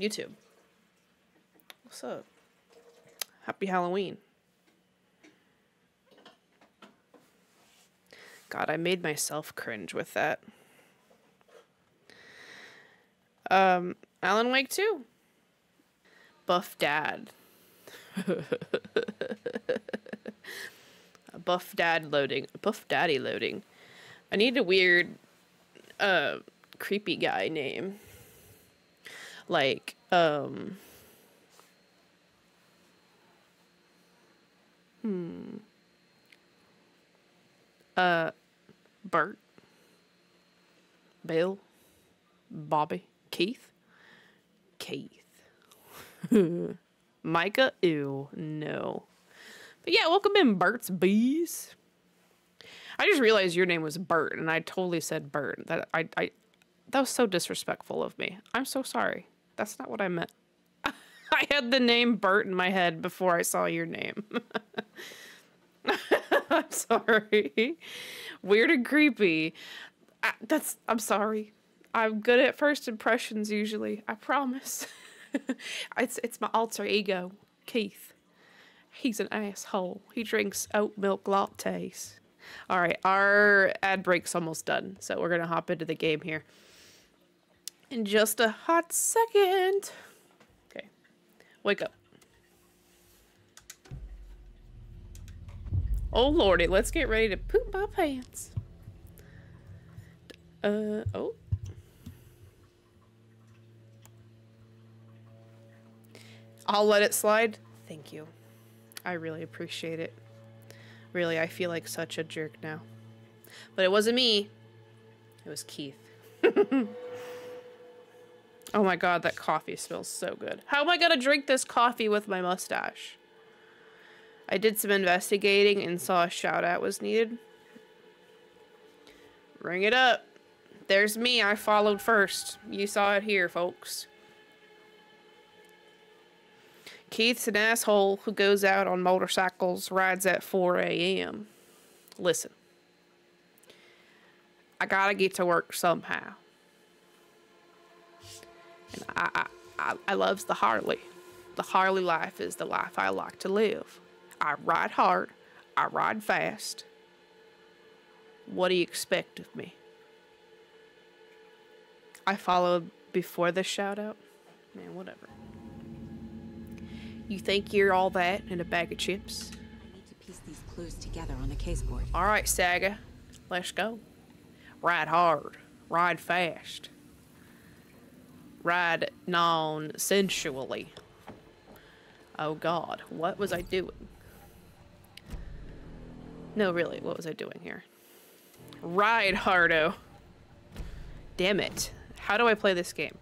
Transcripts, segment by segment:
YouTube. What's up? Happy Halloween. God, I made myself cringe with that. Um, Alan Wake 2. Buff Dad. Buff Dad loading. Buff Daddy loading. I need a weird, uh, creepy guy name. Like, um. Hmm. Uh, Bert. Bill. Bobby. Keith. Keith. Micah? Ew. No. But yeah, welcome in, Bert's Bees. I just realized your name was Bert, and I totally said Bert. That I, I, that was so disrespectful of me. I'm so sorry. That's not what I meant. I had the name Bert in my head before I saw your name. I'm sorry. Weird and creepy. I, that's. I'm sorry. I'm good at first impressions usually. I promise. it's it's my alter ego, Keith. He's an asshole. He drinks oat milk lattes. All right, our ad break's almost done, so we're gonna hop into the game here in just a hot second. Okay, wake up. Oh lordy, let's get ready to poop my pants. Uh oh. I'll let it slide. Thank you. I really appreciate it. Really, I feel like such a jerk now. But it wasn't me. It was Keith. oh my god, that coffee smells so good. How am I gonna drink this coffee with my mustache? I did some investigating and saw a shout out was needed. Ring it up. There's me. I followed first. You saw it here, folks. Keith's an asshole who goes out on motorcycles, rides at 4 a.m. Listen, I gotta get to work somehow. And I, I, I, loves the Harley. The Harley life is the life I like to live. I ride hard. I ride fast. What do you expect of me? I followed before the shout out? Man, whatever. You think you're all that in a bag of chips? I need to piece these clues together on a case board. All right, Saga. Let's go. Ride hard. Ride fast. Ride non-sensually. Oh god, what was I doing? No, really, what was I doing here? Ride hardo. Damn it. How do I play this game?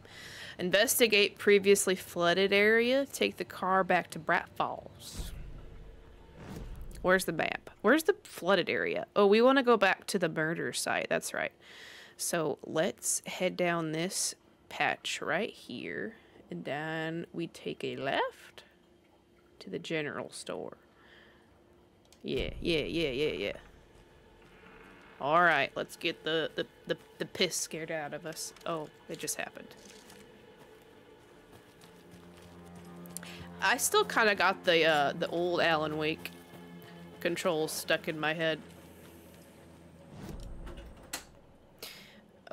Investigate previously flooded area. Take the car back to Bright Falls. Where's the map? Where's the flooded area? Oh, we want to go back to the murder site. That's right. So let's head down this patch right here. And then we take a left to the general store. Yeah, yeah, yeah, yeah, yeah. All right, let's get the, the, the, the piss scared out of us. Oh, it just happened. I still kind of got the uh, the old Alan Wake controls stuck in my head.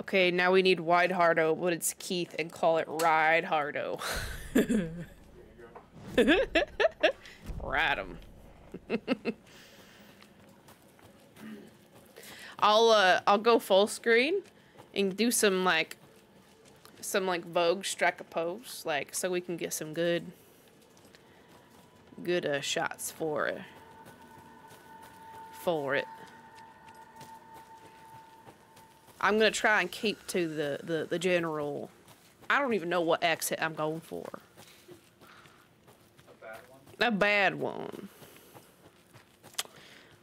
Okay, now we need Wide Hardo, but it's Keith, and call it Ride Hardo. Ride him. I'll uh I'll go full screen and do some like some like Vogue strike a pose, like so we can get some good good uh, shots for it. For it. I'm gonna try and keep to the, the, the general. I don't even know what exit I'm going for. A bad one. A bad one.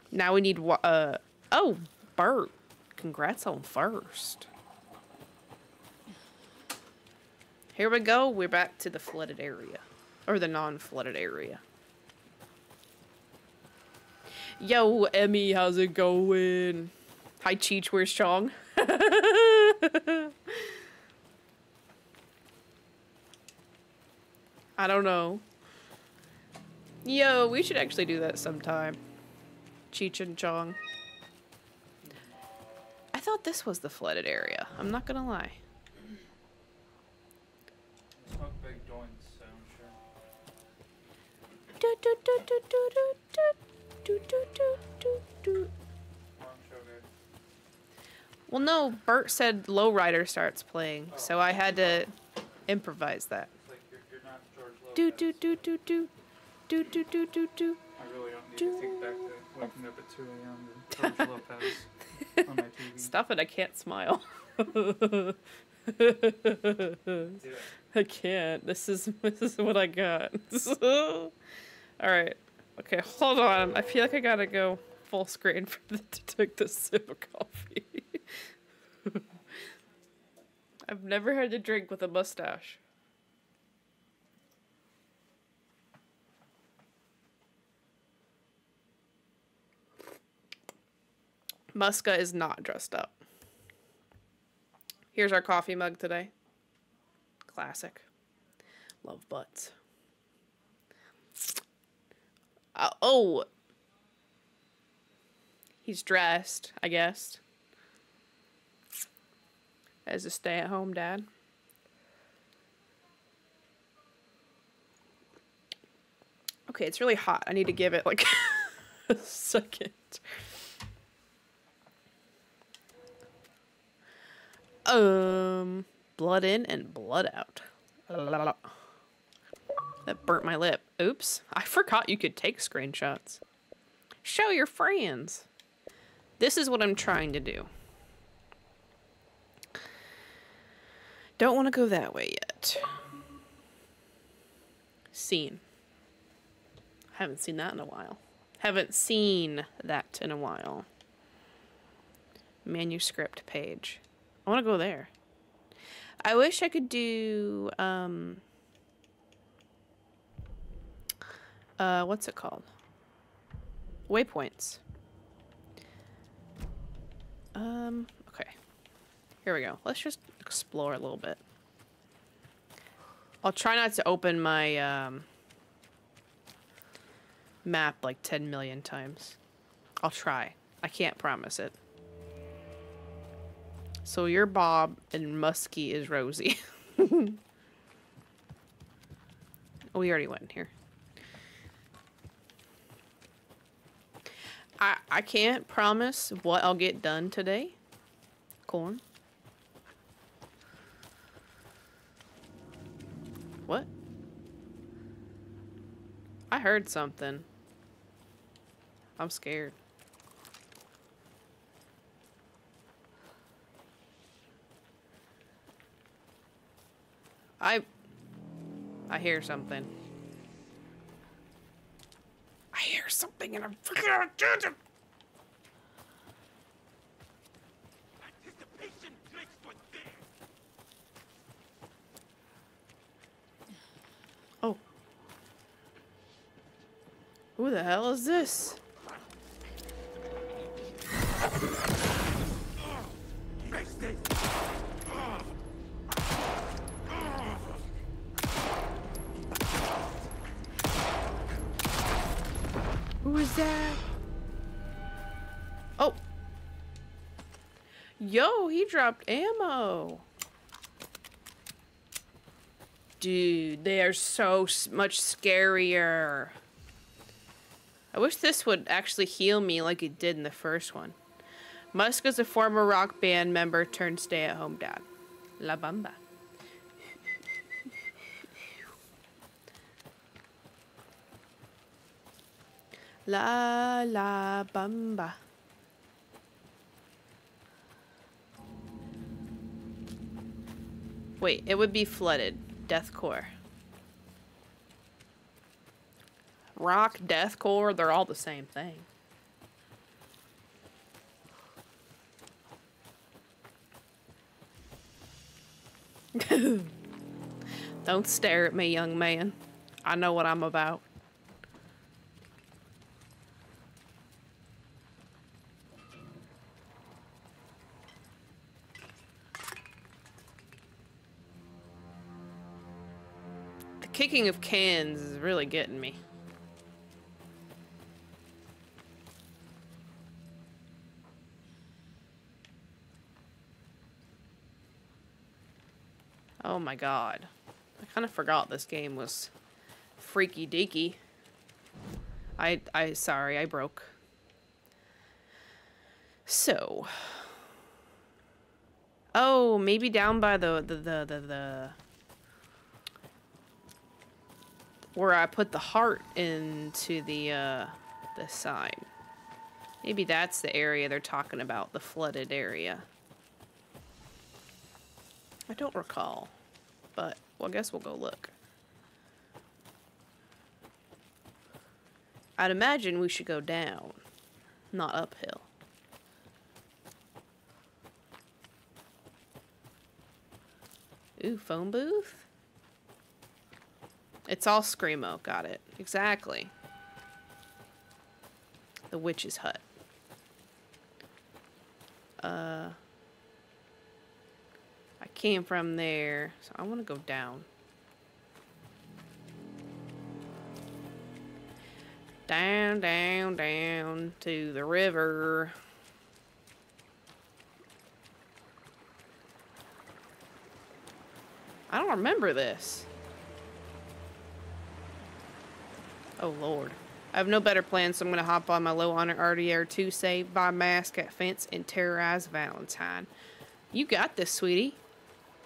Now we need uh oh Bert. Congrats on first. Here we go. We're back to the flooded area. Or the non-flooded area. Yo, Emmy, how's it going? Hi, Cheech, where's Chong? I don't know. Yo, we should actually do that sometime. Cheech and Chong. I thought this was the flooded area. I'm not gonna lie. Well, no, Bert said Lowrider starts playing, so I had to improvise that. It's like you're, you're not George Lopez. Do, do, do, do, do. Do, do, do, do, do. I really don't need to think back to waking up at 2 a.m. George Lopez on my TV. Stop it, I can't smile. Do. I can't. This is this is what I got. All right. Okay, hold on. I feel like I gotta go full screen for the, to take this sip of coffee. I've never had to drink with a mustache. Muska is not dressed up. Here's our coffee mug today. Classic. Love butts. Uh, oh. He's dressed, I guess. As a stay at home dad. Okay, it's really hot. I need to give it like a second. Um, blood in and blood out. That burnt my lip. Oops. I forgot you could take screenshots. Show your friends. This is what I'm trying to do. Don't want to go that way yet. Scene. Haven't seen that in a while. Haven't seen that in a while. Manuscript page. I want to go there. I wish I could do um uh what's it called? Waypoints. Um. Here we go. Let's just explore a little bit. I'll try not to open my um map like 10 million times. I'll try. I can't promise it. So you're Bob and Muskie is Rosie. oh, we already went here. I I can't promise what I'll get done today. Corn. I heard something. I'm scared. I I hear something. I hear something and I'm freaking out. Who the hell is this? Who is that? Oh. Yo, he dropped ammo. Dude, they are so much scarier. I wish this would actually heal me like it did in the first one. Musk is a former rock band member turned stay-at-home dad. La Bamba. La La Bamba. Wait, it would be flooded. Deathcore. Rock, deathcore, they're all the same thing. Don't stare at me, young man. I know what I'm about. The kicking of cans is really getting me. Oh my god. I kind of forgot this game was freaky deaky. I I sorry, I broke. So. Oh, maybe down by the the the the, the where I put the heart into the uh the sign. Maybe that's the area they're talking about, the flooded area. I don't recall, but well, I guess we'll go look. I'd imagine we should go down, not uphill. Ooh, phone booth? It's all Screamo, got it. Exactly. The witch's hut. Uh... I came from there, so I want to go down. Down, down, down to the river. I don't remember this. Oh, Lord. I have no better plan, so I'm going to hop on my low honor RDR2 save, buy mask at fence, and terrorize Valentine. You got this, sweetie.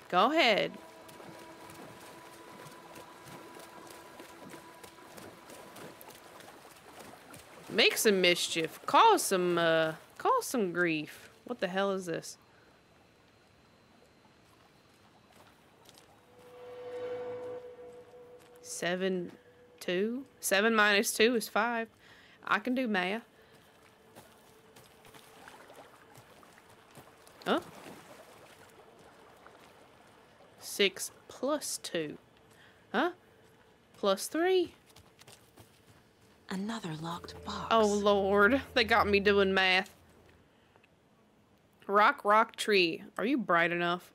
Go ahead. Make some mischief. Cause some, uh, cause some grief. What the hell is this? Seven, two? Seven minus two is five. I can do math. Huh? 6 plus 2. Huh? Plus 3? Another locked box. Oh, Lord. They got me doing math. Rock, rock, tree. Are you bright enough?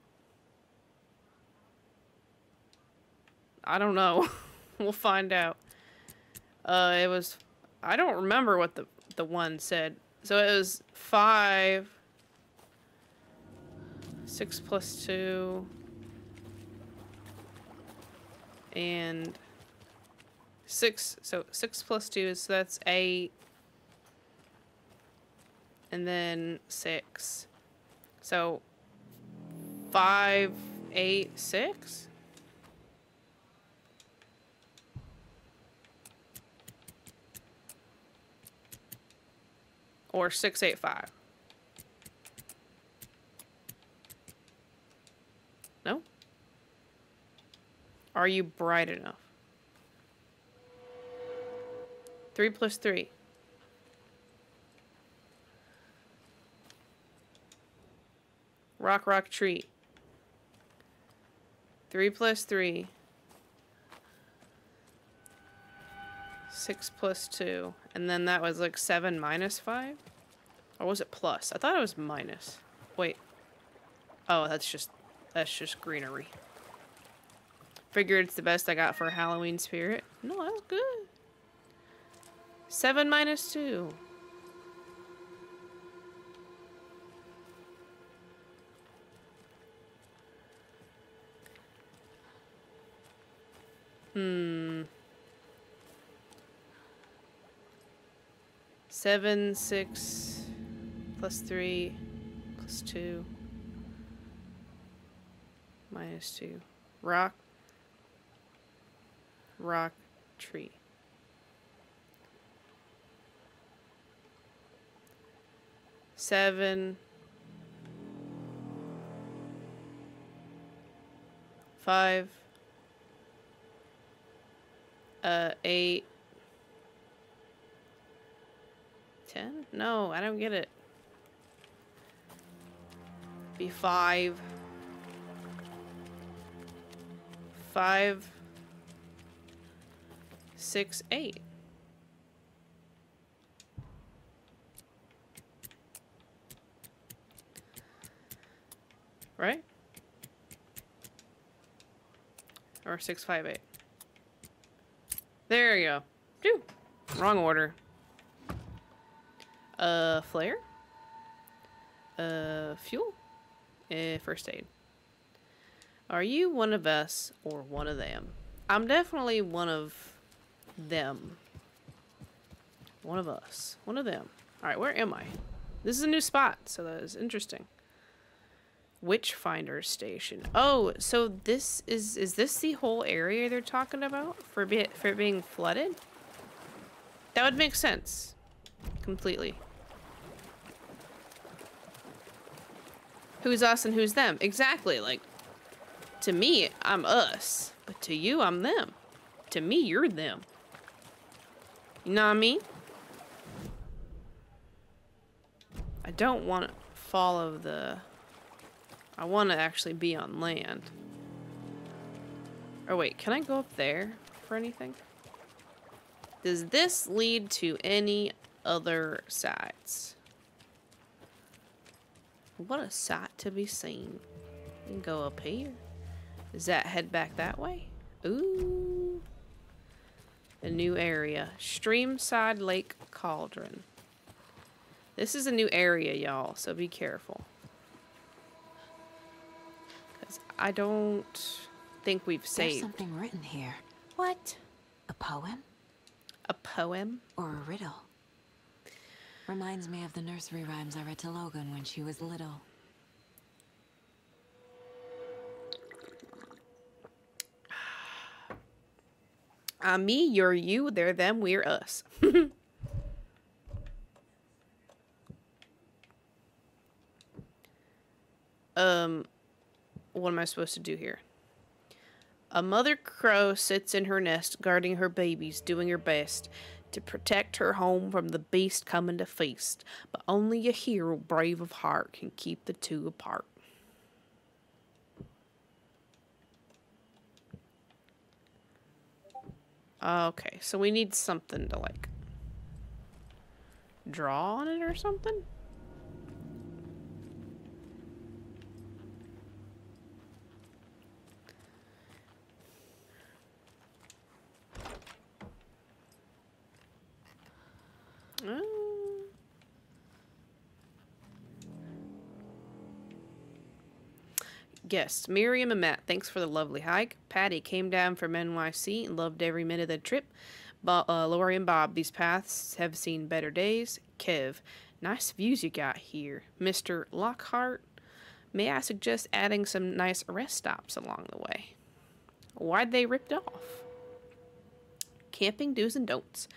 I don't know. we'll find out. Uh, it was... I don't remember what the, the one said. So it was 5... 6 plus 2... And six. So six plus two is so that's eight. And then six. So five, eight, six. Or 685. No? Are you bright enough? 3 plus 3. Rock, rock, tree. 3 plus 3. 6 plus 2. And then that was like 7 minus 5? Or was it plus? I thought it was minus. Wait. Oh, that's just that's just greenery. Figured it's the best I got for Halloween spirit. No, that was good. 7 minus 2. Hmm. Seven, six, plus three, plus two, minus two. Rock, rock, tree. Seven, five, uh, eight, ten? No, I don't get it. Be five. Five. Six, eight. Right? Or six, five, eight. There you go. Phew. Wrong order. Uh, flare? Uh, fuel? Uh, first aid. Are you one of us or one of them? I'm definitely one of them. One of us. One of them. Alright, where am I? This is a new spot, so that is interesting. Witchfinder Station. Oh, so this is is this the whole area they're talking about for be, for it being flooded? That would make sense. Completely. Who's us and who's them? Exactly, like to me, I'm us, but to you, I'm them. To me, you're them. You know what I mean? I don't want to follow the I want to actually be on land. Oh wait, can I go up there for anything? Does this lead to any other sites? What a sight to be seen. We can go up here. Does that head back that way? Ooh. A new area. Streamside Lake Cauldron. This is a new area, y'all, so be careful. Because I don't think we've saved. There's something written here. What? A poem? A poem? Or a riddle? Reminds me of the nursery rhymes I read to Logan when she was little. I'm me, you're you, they're them, we're us. um, what am I supposed to do here? A mother crow sits in her nest guarding her babies, doing her best to protect her home from the beast coming to feast. But only a hero brave of heart can keep the two apart. Okay, so we need something to like draw on it or something? Oh. Guests Miriam and Matt, thanks for the lovely hike. Patty came down from NYC and loved every minute of the trip. Bo- uh, Lori and Bob, these paths have seen better days. Kev, nice views you got here. Mr. Lockhart, may I suggest adding some nice rest stops along the way? Why'd they ripped off? Camping do's and don'ts.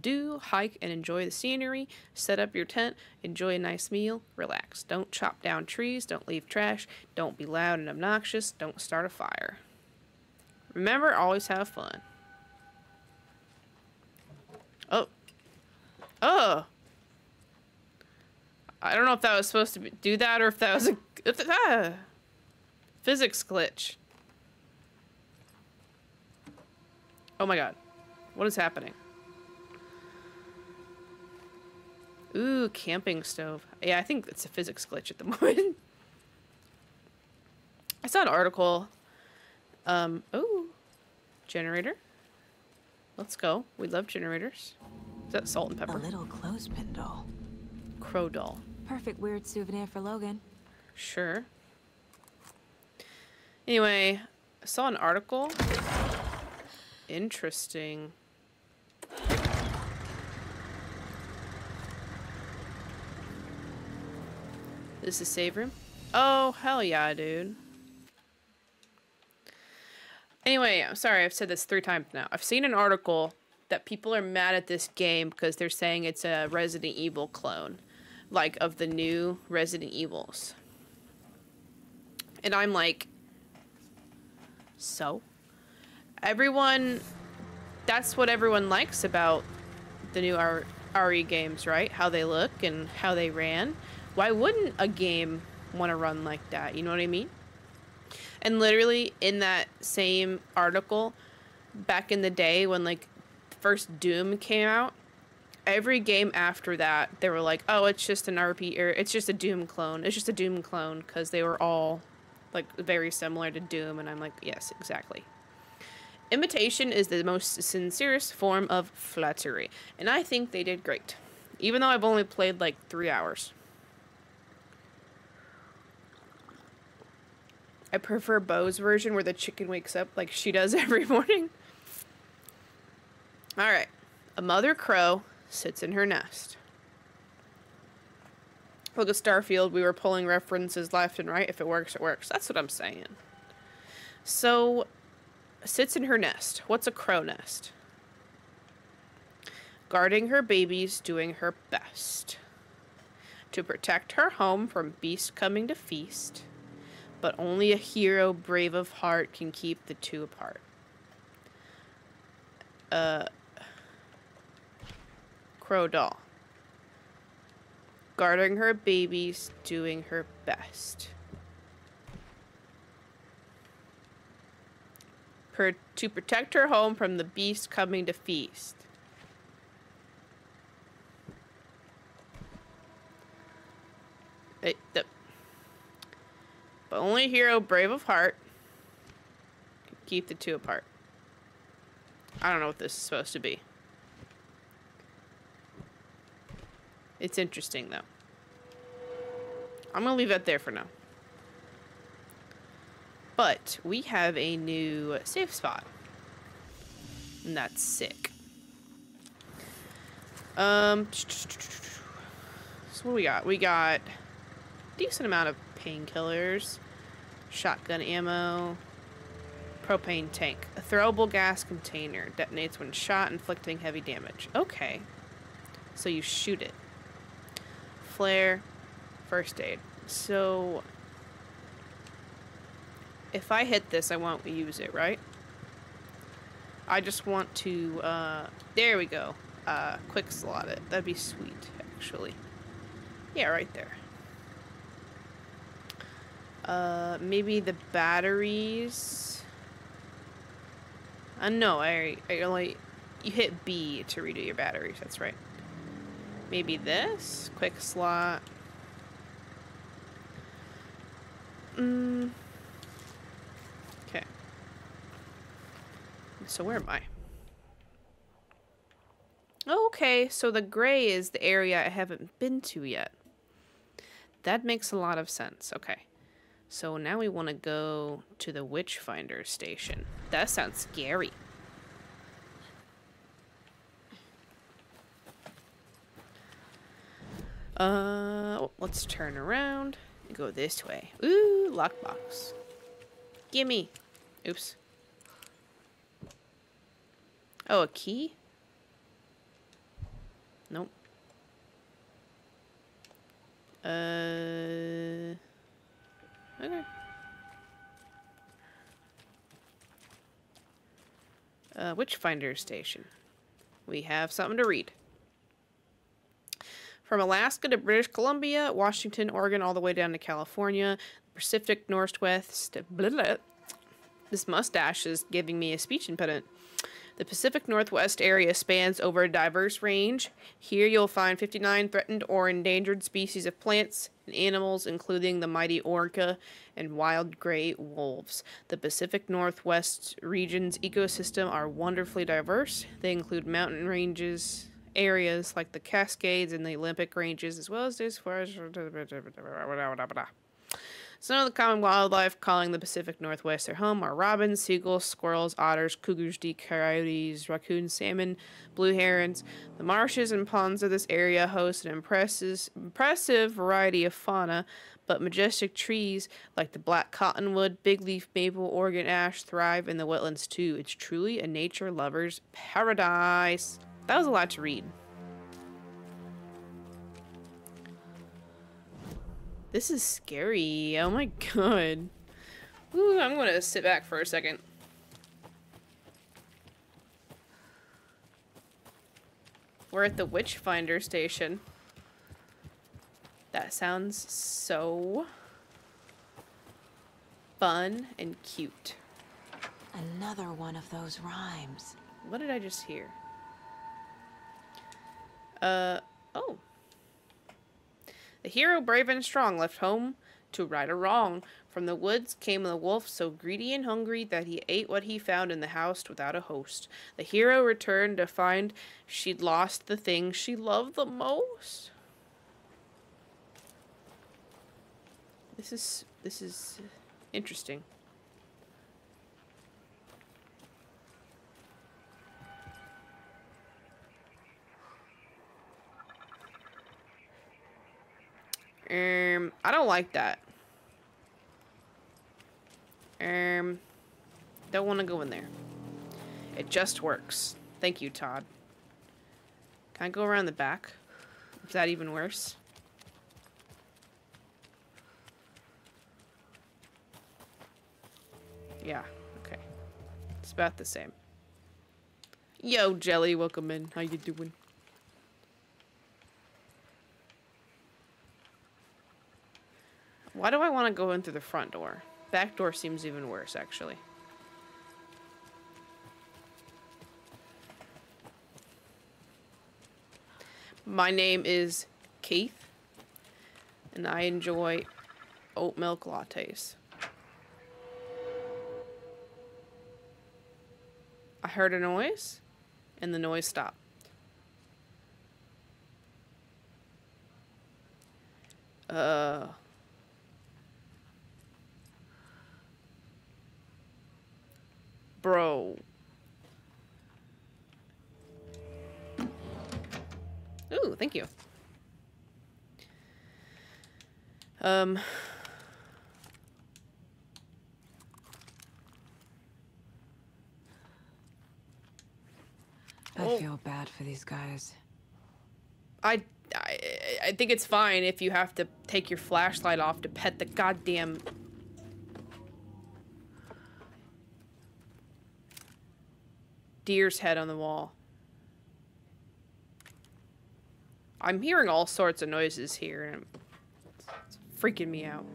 Do hike and enjoy the scenery. Set up your tent, enjoy a nice meal, relax. Don't chop down trees, don't leave trash, don't be loud and obnoxious, don't start a fire. Remember, always have fun. Oh. Oh. I don't know if that was supposed to be, do that or if that was a ah, physics glitch. Oh my god. What is happening? Ooh, camping stove. Yeah, I think it's a physics glitch at the moment. I saw an article. Um, ooh, generator. Let's go. We love generators. Is that salt and pepper? A little clothespin doll. Crow doll. Perfect weird souvenir for Logan. Sure. Anyway, I saw an article. Interesting. This is save room? Oh, hell yeah, dude. Anyway, I'm sorry, I've said this three times now. I've seen an article that people are mad at this game because they're saying it's a Resident Evil clone, like of the new Resident Evils. And I'm like, so? Everyone, that's what everyone likes about the new R- RE games, right? How they look and how they ran. Why wouldn't a game want to run like that? You know what I mean? And literally in that same article, back in the day when like first Doom came out, every game after that they were like, "Oh, it's just an RP or it's just a Doom clone. It's just a Doom clone" because they were all like very similar to Doom, and I'm like, "Yes, exactly." Imitation is the most sincerest form of flattery, and I think they did great, even though I've only played like three hours. I prefer Bo's version where the chicken wakes up like she does every morning. All right. A mother crow sits in her nest. Look at Starfield. We were pulling references left and right. If it works, it works. That's what I'm saying. So, sits in her nest. What's a crow nest? Guarding her babies, doing her best. To protect her home from beast coming to feast. But only a hero brave of heart can keep the two apart. Uh, Crow doll. Guarding her babies, doing her best. Per to protect her home from the beast coming to feast. It, the, but only hero brave of heart can keep the two apart. I don't know what this is supposed to be. It's interesting, though. I'm going to leave that there for now. But we have a new safe spot. And that's sick. Um, so what do we got? We got decent amount of painkillers, shotgun ammo, propane tank, a throwable gas container detonates when shot, inflicting heavy damage. Okay, so you shoot it flare, first aid. So if I hit this, I won't use it, right? I just want to, uh, there we go. Uh, quick slot it. That'd be sweet, actually. Yeah, right there. Uh, maybe the batteries. Uh, no, I, I only, you hit B to redo your batteries, that's right. Maybe this? Quick slot. Mm. Okay. So where am I? Okay, so the gray is the area I haven't been to yet. That makes a lot of sense. Okay. So now we want to go to the Witchfinder station. That sounds scary. Uh, let's turn around and go this way. Ooh, lockbox. Gimme. Oops. Oh, a key? Nope. Uh. Okay. Uh, Witchfinder Station. We have something to read. From Alaska to British Columbia, Washington, Oregon, all the way down to California, Pacific Northwest. Blah, blah. This mustache is giving me a speech impediment. The Pacific Northwest area spans over a diverse range. Here you'll find 59 threatened or endangered species of plants and animals, including the mighty orca and wild gray wolves. The Pacific Northwest region's ecosystem are wonderfully diverse. They include mountain ranges, areas like the Cascades and the Olympic Ranges, as well as this forest. Some of the common wildlife calling the Pacific Northwest their home are robins, seagulls, squirrels, otters, cougars, deer, coyotes, raccoons, salmon, blue herons. The marshes and ponds of this area host an impressive, variety of fauna, but majestic trees like the black cottonwood, big leaf maple, Oregon ash thrive in the wetlands too. It's truly a nature lover's paradise. That was a lot to read. This is scary. Oh my god. Ooh, I'm gonna sit back for a second. We're at the Witchfinder station. That sounds so fun and cute. Another one of those rhymes. What did I just hear? Uh, oh. The hero, brave and strong, left home to right a wrong. From the woods came the wolf, so greedy and hungry that he ate what he found in the house without a host. The hero returned to find she'd lost the thing she loved the most. This is this is interesting. Um, I don't like that. Um, don't want to go in there. It just works. Thank you, Todd. Can I go around the back? Is that even worse? Yeah, okay. It's about the same. Yo, Jelly, welcome in. How you doing? Why do I want to go in through the front door? Back door seems even worse, actually. My name is Keith, and I enjoy oat milk lattes. I heard a noise, and the noise stopped. Uh... Bro. Ooh, thank you. Um. I Oh. feel bad for these guys. I, I I think it's fine if you have to take your flashlight off to pet the goddamn deer's head on the wall. I'm hearing all sorts of noises here and it's, freaking me out.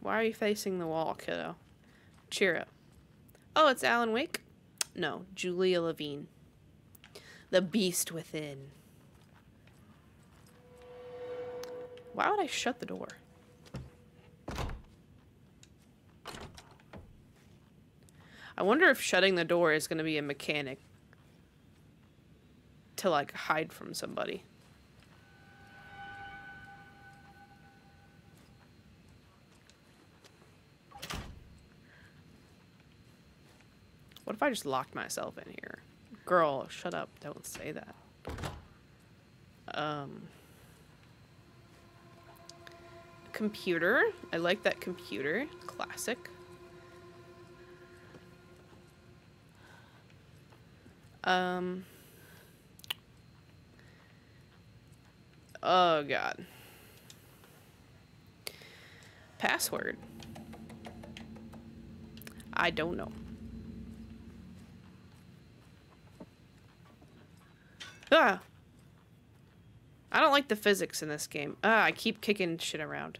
Why are you facing the wall, kiddo? Cheer up. Oh, it's Alan Wake? No, Julia Levine. The Beast Within. Why would I shut the door? I wonder if shutting the door is going to be a mechanic to like hide from somebody. What if I just locked myself in here? Girl, shut up. Don't say that. Um computer. I like that computer. Classic. Um Oh god. Password. I don't know. Ah! I don't like the physics in this game. Ah, I keep kicking shit around.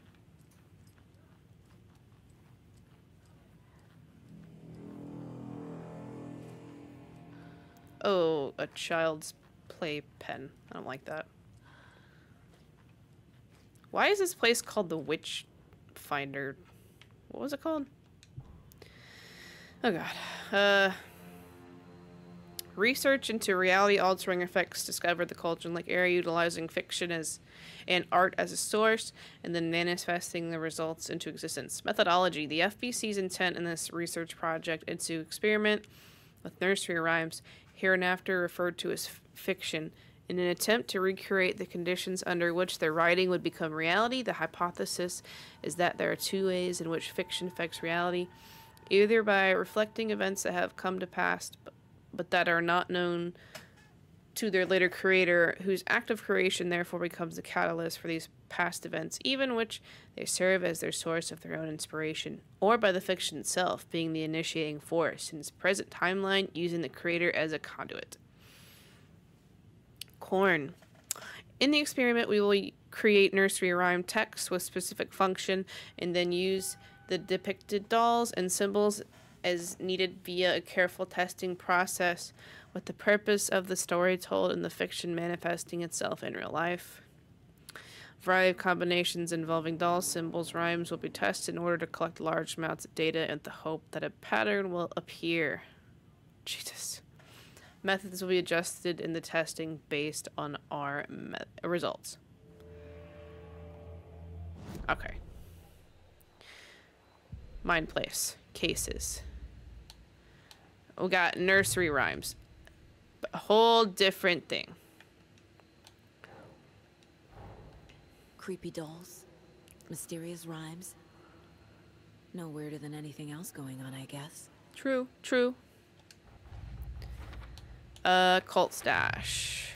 Oh, a child's play pen. I don't like that. Why is this place called the Witch Finder? What was it called? Oh god. Uh Research into reality altering effects discovered the Cauldron Lake area utilizing fiction as and art as a source and then manifesting the results into existence. Methodology. The FBC's intent in this research project is to experiment with nursery rhymes, hereinafter referred to as fiction, in an attempt to recreate the conditions under which their writing would become reality. The hypothesis is that there are two ways in which fiction affects reality either by reflecting events that have come to pass but that are not known to their later creator, whose act of creation therefore becomes the catalyst for these past events, even which they serve as their source of their own inspiration, or by the fiction itself being the initiating force in its present timeline, using the creator as a conduit. Corn. In the experiment, we will create nursery rhyme text with specific function and then use the depicted dolls and symbols as needed via a careful testing process with the purpose of the story told and the fiction manifesting itself in real life. A variety of combinations involving doll symbols rhymes will be tested in order to collect large amounts of data in the hope that a pattern will appear. Jesus. Methods will be adjusted in the testing based on our results. Okay. Mind place. Cases. We got nursery rhymes. A whole different thing. Creepy dolls, mysterious rhymes. No weirder than anything else going on, I guess. True, true. Uh, cult stash.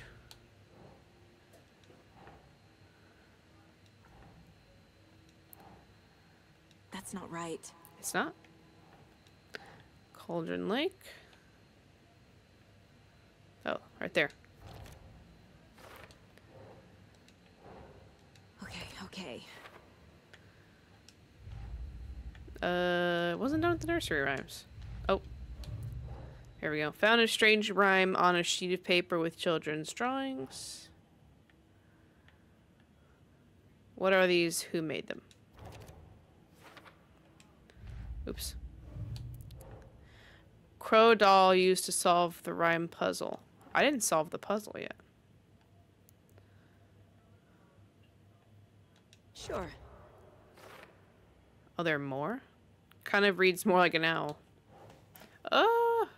That's not right. It's not. Cauldron Lake. Oh, right there. Okay, okay. Uh, wasn't done with the nursery rhymes. Oh. Here we go. Found a strange rhyme on a sheet of paper with children's drawings. What are these? Who made them? Oops. Crow doll used to solve the rhyme puzzle. I didn't solve the puzzle yet. Sure. Oh, there are more? Kind of reads more like an owl. Ah! Oh!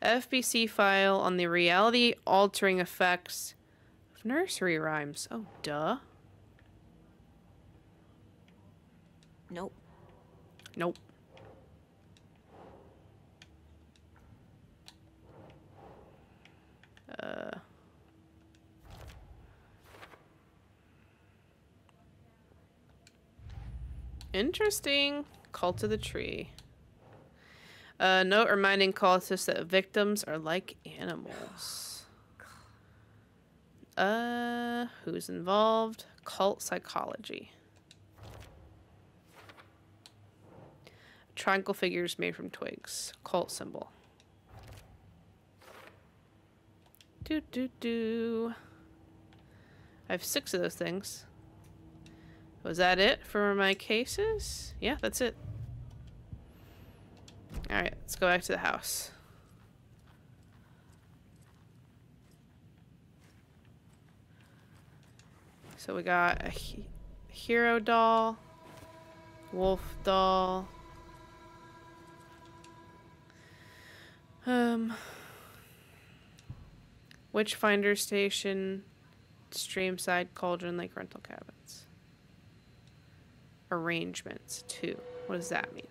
FBC file on the reality altering effects of nursery rhymes. Oh, duh. Nope. Nope. Uh. Interesting. Cult of the Tree. A note reminding cultists that victims are like animals. Uh, who's involved? Cult psychology. Triangle figures made from twigs. Cult symbol. Do do do. I have six of those things. Was that it for my cases? Yeah, that's it. Alright, let's go back to the house. So we got a he hero doll, wolf doll, um, Witchfinder Station, Streamside Cauldron Lake Rental Cabins. Arrangements, two. What does that mean?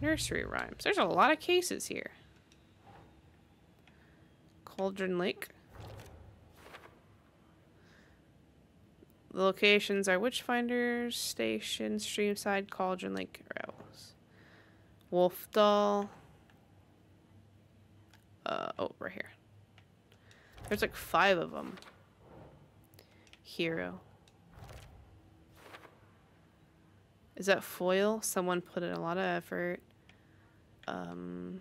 Nursery rhymes. There's a lot of cases here. Cauldron Lake. The locations are Witchfinder Station, Streamside, Cauldron Lake. Wolf Doll. Uh, oh, right here. There's like five of them. Hero. Is that foil? Someone put in a lot of effort. Um,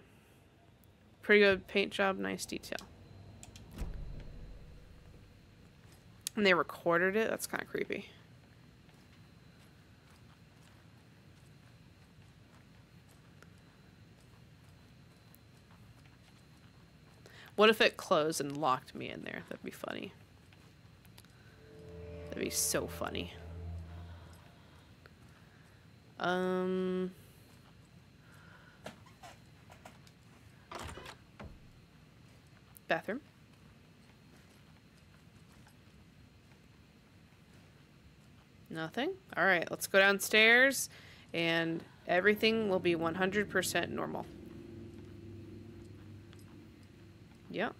pretty good paint job, nice detail. And they recorded it? That's kind of creepy. What if it closed and locked me in there? That'd be funny. That'd be so funny. Um... Bathroom. Nothing? Alright, let's go downstairs and everything will be 100% normal. Yep.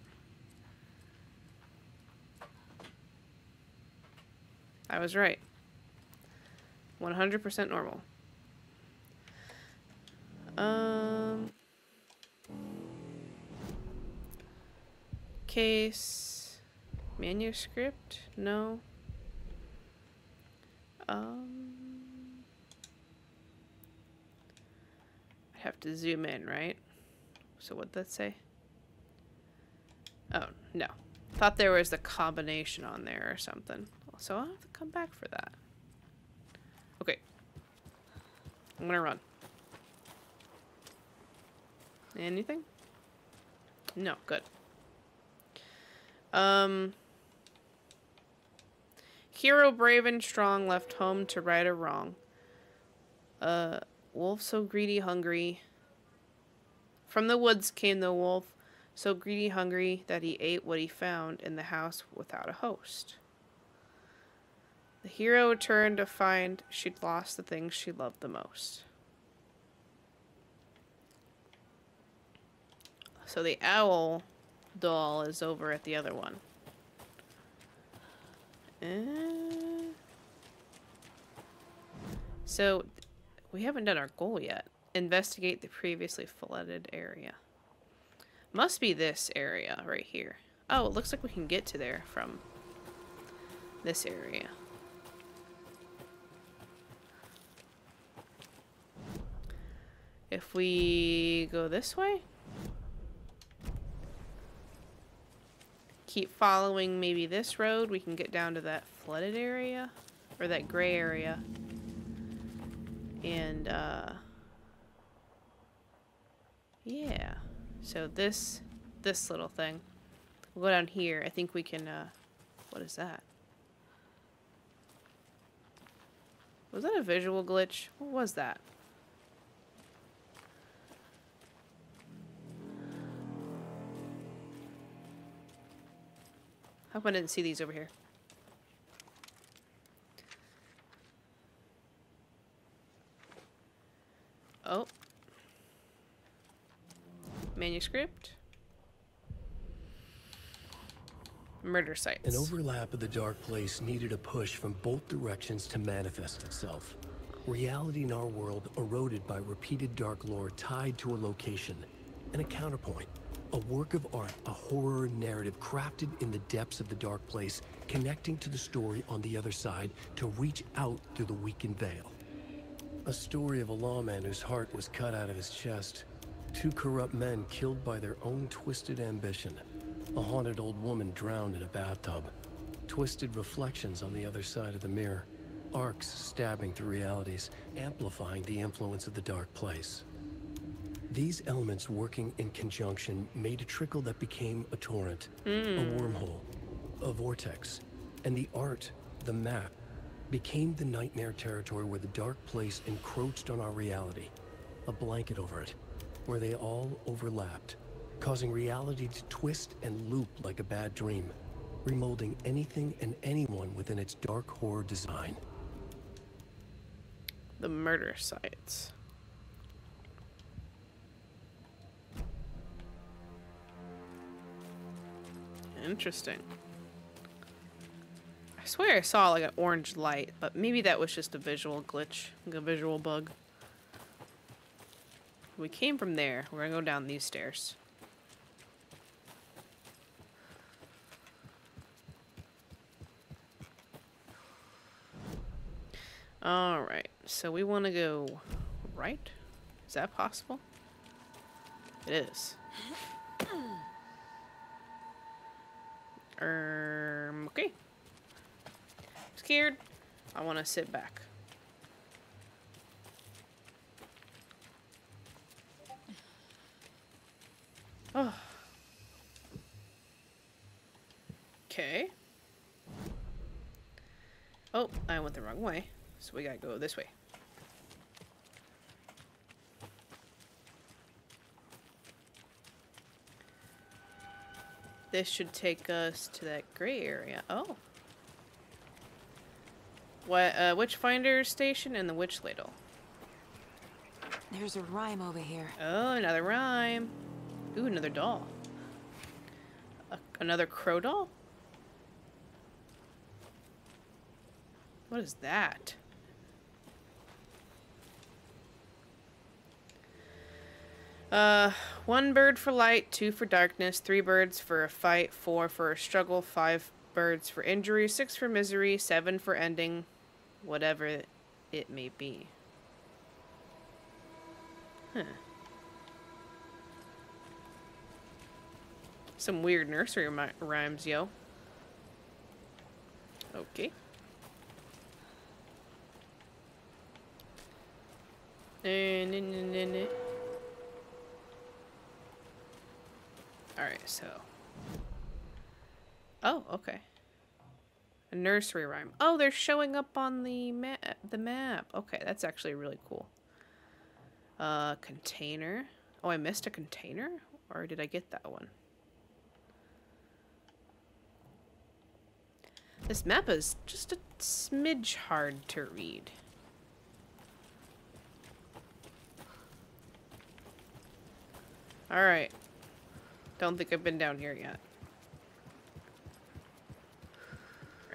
I was right. 100% normal. Um... Case... Manuscript? No. Um, I have to zoom in, right? So what'd that say? Oh, no. Thought there was the combination on there or something. So I'll have to come back for that. Okay. I'm gonna run. Anything? No, good. Um Hero brave and strong left home to right a wrong. Uh wolf so greedy hungry. From the woods came the wolf, so greedy hungry that he ate what he found in the house without a host. The hero returned to find she'd lost the things she loved the most. So the owl doll is over at the other one. Uh, so we haven't done our goal yet. Investigate the previously flooded area. Must be this area right here. Oh, it looks like we can get to there from this area. If we go this way? Keep following maybe this road, we can get down to that flooded area. Or that gray area. And, uh... Yeah. So this, this little thing. We'll go down here. I think we can, uh... What is that? Was that a visual glitch? What was that? I hope I didn't see these over here. Oh. Manuscript. Murder sites. An overlap of the dark place needed a push from both directions to manifest itself. Reality in our world eroded by repeated dark lore tied to a location, and a counterpoint. A work of art, a horror narrative crafted in the depths of the dark place, connecting to the story on the other side to reach out through the weakened veil. A story of a lawman whose heart was cut out of his chest. Two corrupt men killed by their own twisted ambition. A haunted old woman drowned in a bathtub. Twisted reflections on the other side of the mirror. Arcs stabbing through realities, amplifying the influence of the dark place. These elements working in conjunction made a trickle that became a torrent, hmm. a wormhole, a vortex, and the art, the map, became the nightmare territory where the dark place encroached on our reality, a blanket over it, where they all overlapped, causing reality to twist and loop like a bad dream, remolding anything and anyone within its dark horror design. The murder sites. Interesting. I swear I saw like an orange light, but maybe that was just a visual glitch, like a visual bug. We came from there. We're gonna go down these stairs. Alright, so we want to go right? Is that possible? It is. Um, okay. Scared. I want to sit back. Oh. Okay. Oh, I went the wrong way. So we gotta go this way. This should take us to that gray area. Oh. What, uh, Witchfinder Station and the Witch Ladle. There's a rhyme over here. Oh, another rhyme. Ooh, another doll. Another crow doll? What is that? Uh, one bird for light, two for darkness, three birds for a fight, four for a struggle, five birds for injury, six for misery, seven for ending, Whatever it may be. Huh. Some weird nursery rhymes, yo. Okay. Alright, so. Oh, okay. A nursery rhyme. Oh, they're showing up on the map. The map. Okay, that's actually really cool. Uh, container. Oh, I missed a container? Or did I get that one? This map is just a smidge hard to read. Alright. Don't think I've been down here yet.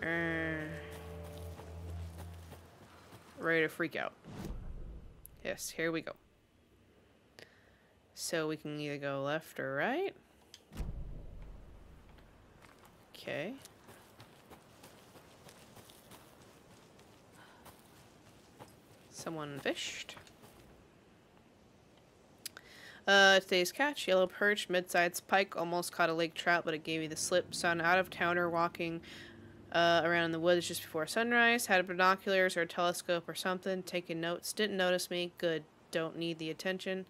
Uh, ready to freak out. Yes, here we go. So we can either go left or right. Okay. Someone fished. Uh, today's catch, yellow perch, mid-sized pike, almost caught a lake trout, but it gave me the slip. Son out of towner walking uh, around in the woods just before sunrise. Had binoculars or a telescope or something. Taking notes. Didn't notice me. Good. Don't need the attention.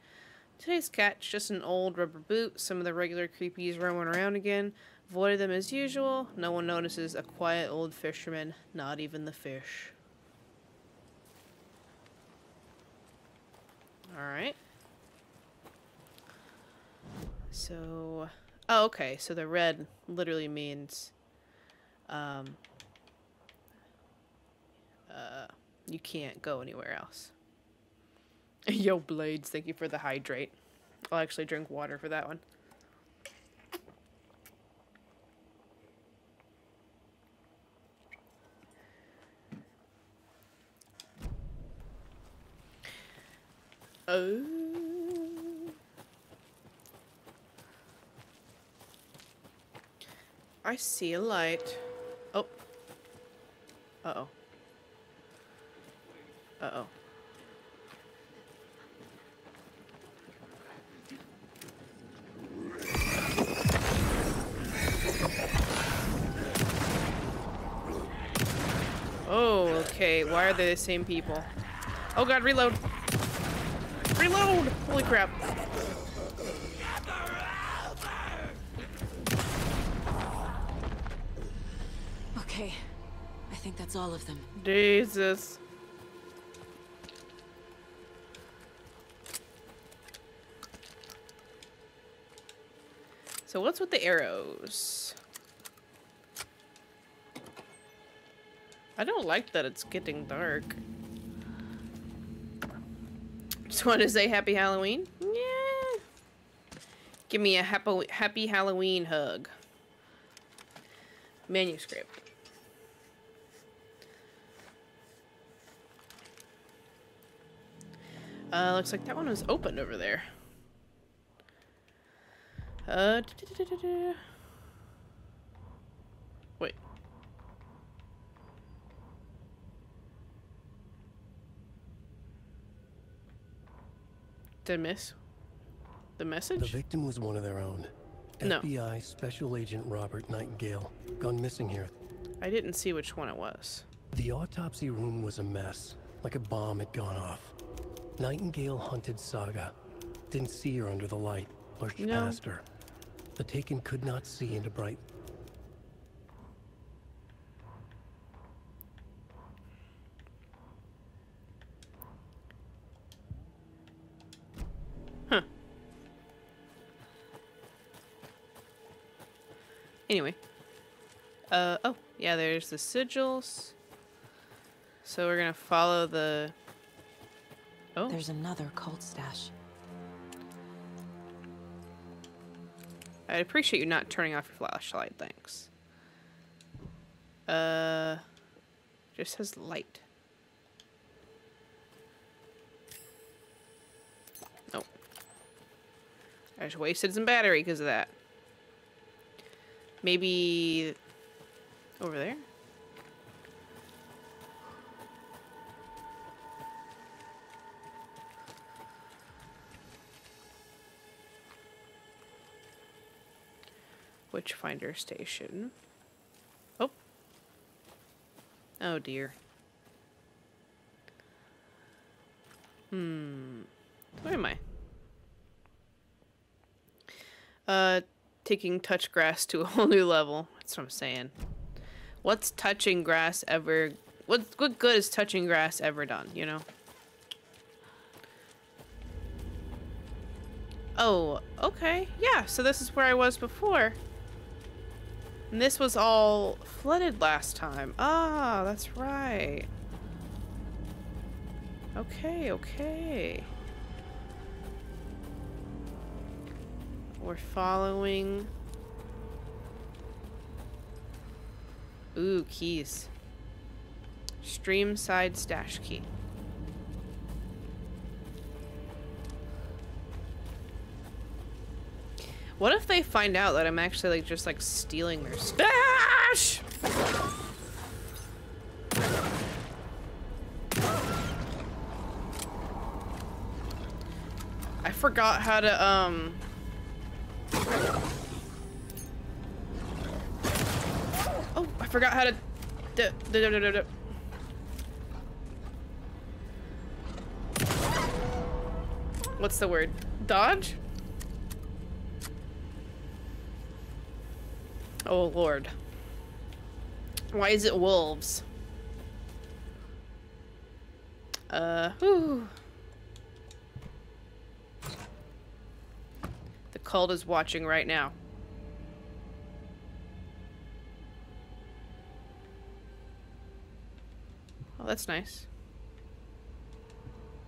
Today's catch, just an old rubber boot. Some of the regular creepies roaming around again. Avoided them as usual. No one notices a quiet old fisherman. Not even the fish. Alright. So, oh, okay. So the red literally means, um, uh, you can't go anywhere else. Yo, Blades, thank you for the hydrate. I'll actually drink water for that one. Oh. I see a light. Oh. Uh-oh. Uh-oh. Oh, okay. Why are they the same people? Oh god, reload! Reload! Holy crap. Okay. I think that's all of them. Jesus. So what's with the arrows? I don't like that it's getting dark. Want to say happy Halloween. Yeah. Give me a happy happy Halloween hug. Manuscript. Uh, looks like that one was open over there. Uh. Did I miss the message? The victim was one of their own. No. FBI Special Agent Robert Nightingale, gone missing here. I didn't see which one it was. The autopsy room was a mess, like a bomb had gone off. Nightingale hunted Saga. Didn't see her under the light, pushed No. past her. The Taken could not see into bright. There's the sigils. So we're gonna follow the... Oh, There's another cult stash. I'd appreciate you not turning off your flashlight, thanks. Uh, just says light. Nope. I just wasted some battery because of that. Maybe over there? Witchfinder Station. Oh. Oh dear. Hmm. Where am I? Uh, taking touch grass to a whole new level. That's what I'm saying. What's touching grass ever... What, what good is touching grass ever done, you know? Oh, okay. Yeah, so this is where I was before. And this was all flooded last time. Ah, that's right. Okay, okay. We're following... Ooh, keys. Streamside stash key. What if they find out that I'm actually like just like stealing their stash? I forgot how to um Oh, I forgot how to What's the word? Dodge? Oh lord. Why is it wolves? Uh, whew. The cult is watching right now. Oh, that's nice.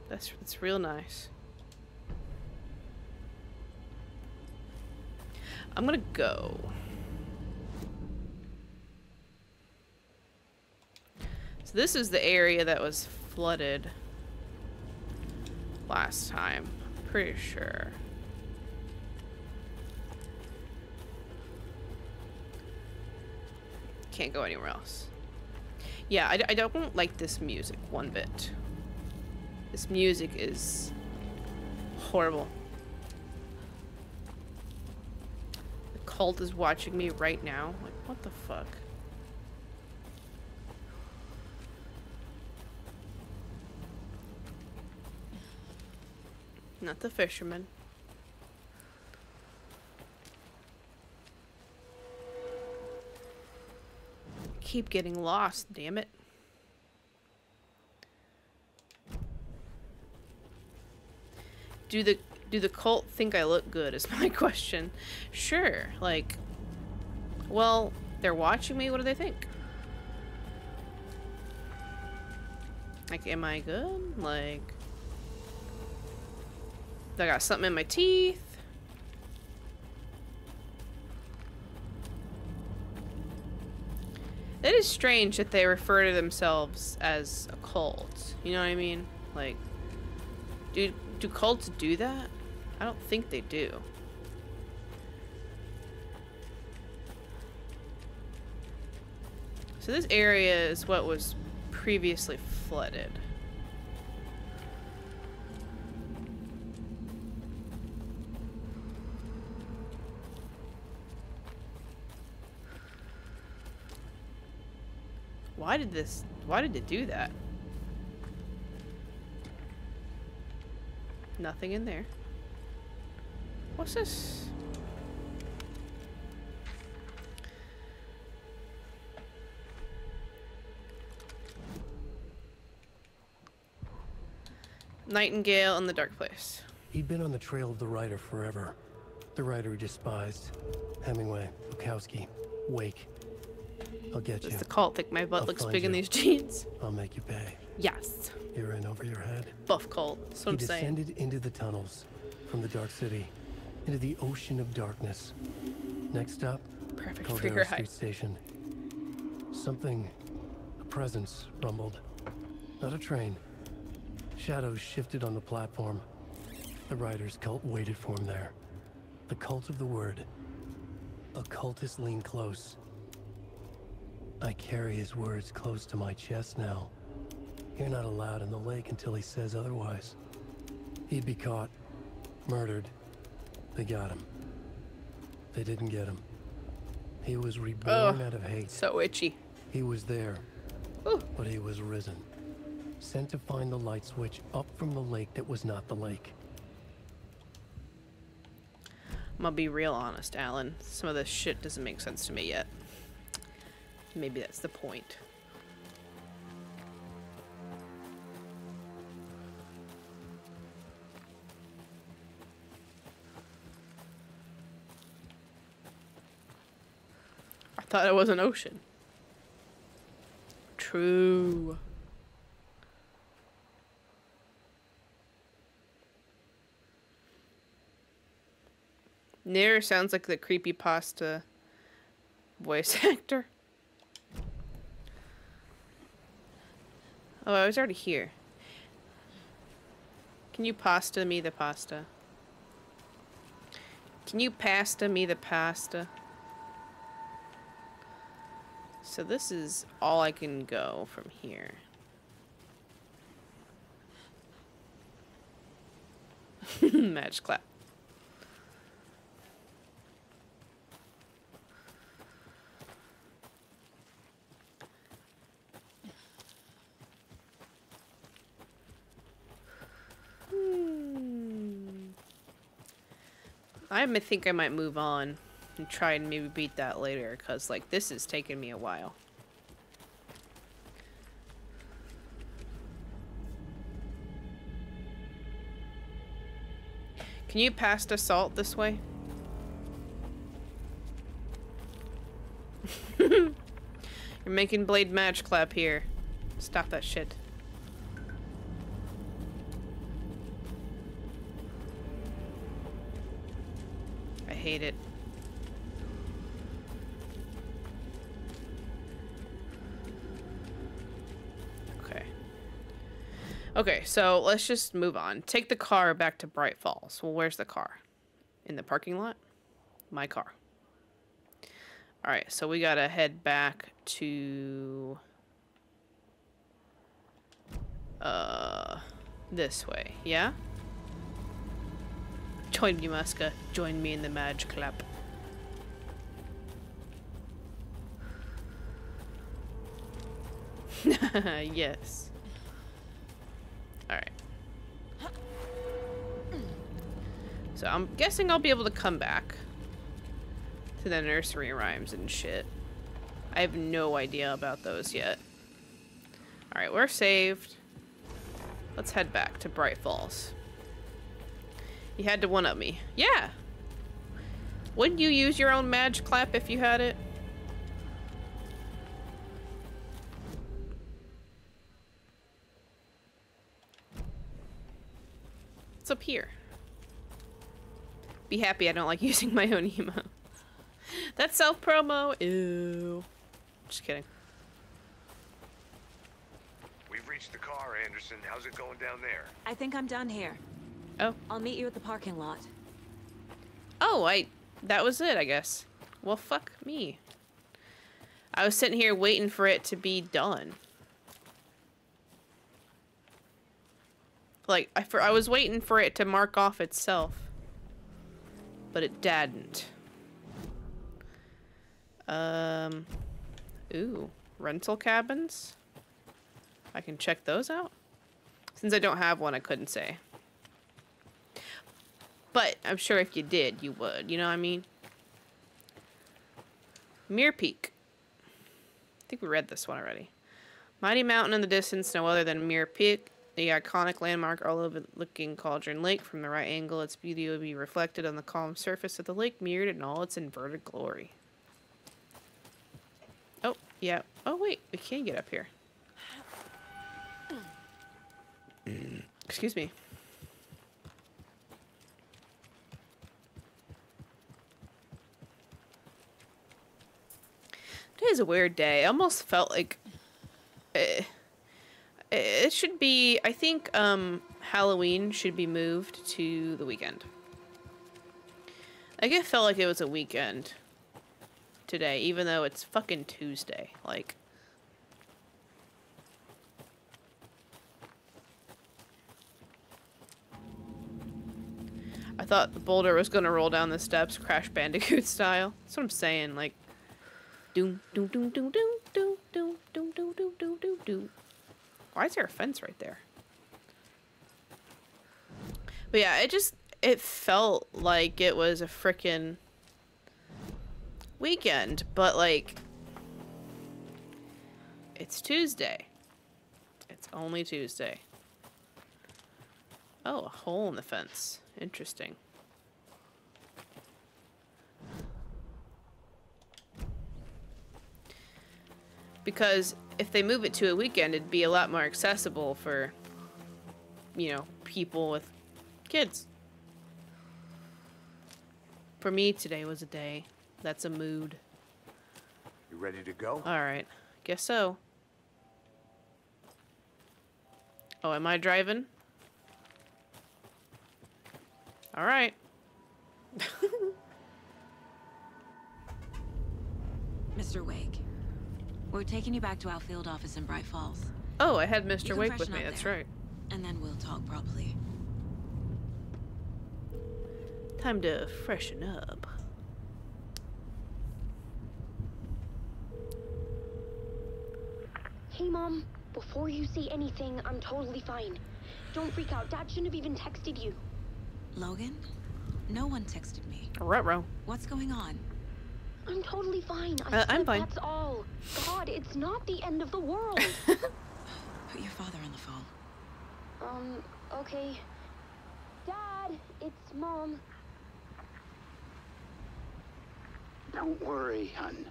That's that's real nice. I'm gonna go. So this is the area that was flooded last time. Pretty sure. Can't go anywhere else. Yeah, I, I don't like this music one bit. This music is horrible. The cult is watching me right now. Like, what the fuck? Not the fisherman. Keep getting lost, damn it. Do the do the cult think I look good is my question. Sure, like well, they're watching me, what do they think? Like am I good? Like I got something in my teeth. It is strange that they refer to themselves as a cult. You know what I mean? Like, do, do cults do that? I don't think they do. So this area is what was previously flooded. Why did this... Why did it do that? Nothing in there. What's this? Nightingale in the Dark Place. He'd been on the trail of the writer forever. The writer he despised. Hemingway, Bukowski, Wake. I'll get you. the cult think my butt I'll looks big in these jeans? I'll make you pay. Yes. You're in over your head. Buff cult. That's what he I'm saying. descended into the tunnels from the Dark City, into the ocean of darkness. Next up, Perfect your Street. Station. Something, a presence, rumbled. Not a train. Shadows shifted on the platform. The rider's cult waited for him there. The cult of the word. A cultist leaned close. I carry his words close to my chest now. You're not allowed in the lake until he says otherwise. He'd be caught, murdered. They got him. They didn't get him. He was reborn Ugh. out of hate. So itchy. He was there, Ooh. but he was risen. Sent to find the light switch up from the lake that was not the lake. I'm gonna be real honest, Alan. Some of this shit doesn't make sense to me yet. Maybe that's the point. I thought it was an ocean. True. Nair sounds like the creepy pasta voice actor. Oh, I was already here. Can you pasta me the pasta? Can you pasta me the pasta? So this is all I can go from here. Match clap. Hmm. I think I might move on and try and maybe beat that later, because, like, this is taking me a while. Can you pass the salt this way? You're making blade match clap here. Stop that shit. Hate it. Okay. Okay, so let's just move on. Take the car back to Bright Falls. Well, where's the car? In the parking lot? My car. Alright, so we gotta head back to... Uh... This way, yeah? Join me, Muska. Join me in the Madge Clap. yes. Alright. So I'm guessing I'll be able to come back to the nursery rhymes and shit. I have no idea about those yet. Alright, we're saved. Let's head back to Bright Falls. You had to one-up me. Yeah! Wouldn't you use your own Madge Clap if you had it? What's up here? Be happy I don't like using my own emo. That's self-promo. Ew. Just kidding. We've reached the car, Anderson. How's it going down there? I think I'm done here. Oh. I'll meet you at the parking lot. Oh, I... That was it, I guess. Well, fuck me. I was sitting here waiting for it to be done. Like, I, for, I was waiting for it to mark off itself. But it didn't. Um... Ooh. Rental cabins? I can check those out? Since I don't have one, I couldn't say. But I'm sure if you did, you would. You know what I mean? Mirror Peak. I think we read this one already. Mighty Mountain in the distance, no other than Mirror Peak, the iconic landmark overlooking Cauldron Lake. From the right angle, its beauty will be reflected on the calm surface of the lake, mirrored in all its inverted glory. Oh, yeah. Oh, wait. We can get up here. Excuse me. Today's a weird day. I almost felt like eh, it should be. I think um, Halloween should be moved to the weekend. Like it felt like it was a weekend today, even though it's fucking Tuesday. Like. I thought the boulder was gonna roll down the steps, Crash Bandicoot style. That's what I'm saying. Like, Doom, doom, doom, doom, doom, doom, doom, doom, doom, doom, doom, doom, doom. Why is there a fence right there? But yeah, it just it felt like it was a frickin' weekend, but like it's Tuesday. It's only Tuesday. Oh, a hole in the fence. Interesting. Because if they move it to a weekend, it'd be a lot more accessible for, you know, people with kids. For me, today was a day. That's a mood. You ready to go? Alright. Guess so. Oh, am I driving? Alright. Mr. Wake, we're taking you back to our field office in Bright Falls, Oh, I had Mr. Wake with me. That's there. right. and then we'll talk properly. Time to freshen up. Hey, Mom. Before you say anything, I'm totally fine. Don't freak out. Dad shouldn't have even texted you. Logan? No one texted me. Ruh-roh. What's going on? I'm totally fine. I Uh, I'm fine. That's all. God, it's not the end of the world. Put your father on the phone. um, okay. Dad, it's Mom. Don't worry, hun.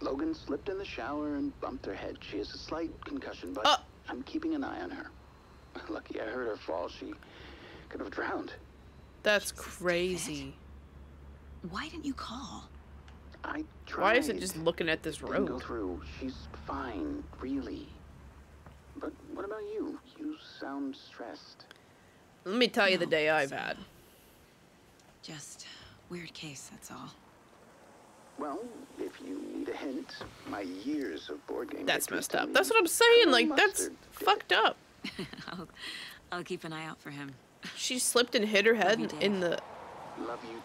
Logan slipped in the shower and bumped her head. She has a slight concussion, but Uh. I'm keeping an eye on her. Lucky I heard her fall. She could have drowned. That's crazy. Why didn't you call? I tried. Why is it just looking at this Didn't go through. She's fine, really. But what about you? You sound stressed. Let me tell you the day I've had. Just weird case, that's all. Well, if you need a hint, my years of board game That's messed up. That's what I'm saying. Like, that's Mustard it. fucked up. I'll, I'll keep an eye out for him. She slipped and hit her head in the Love you too,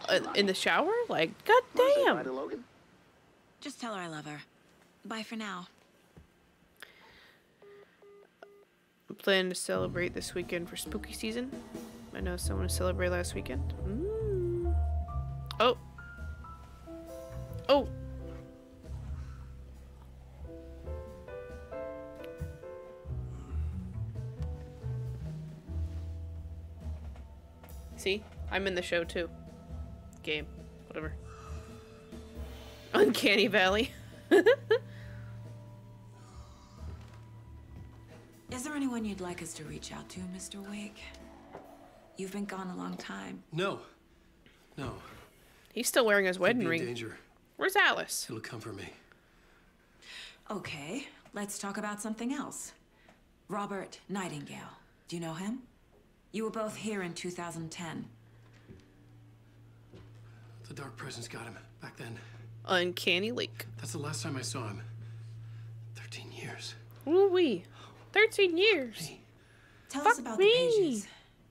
uh, in the shower. Like, god Wanna say bye to damn. Logan? Just tell her I love her. Bye for now. I'm planning to celebrate this weekend for spooky season. I know someone celebrated last weekend. Mm. Oh. Oh. See? I'm in the show too. Game. Whatever. Uncanny Valley. Is there anyone you'd like us to reach out to, Mr. Wake? You've been gone a long time. No. No. He's still wearing his wedding ring. danger. Where's Alice? It'll come for me. Okay, let's talk about something else. Robert Nightingale. Do you know him? You were both here in 2010. The Dark Presence got him back then. Uncanny Lake. That's the last time I saw him. 13 years. Ooh wee. 13 years. Hey, Tell Fuck us about me. the pages.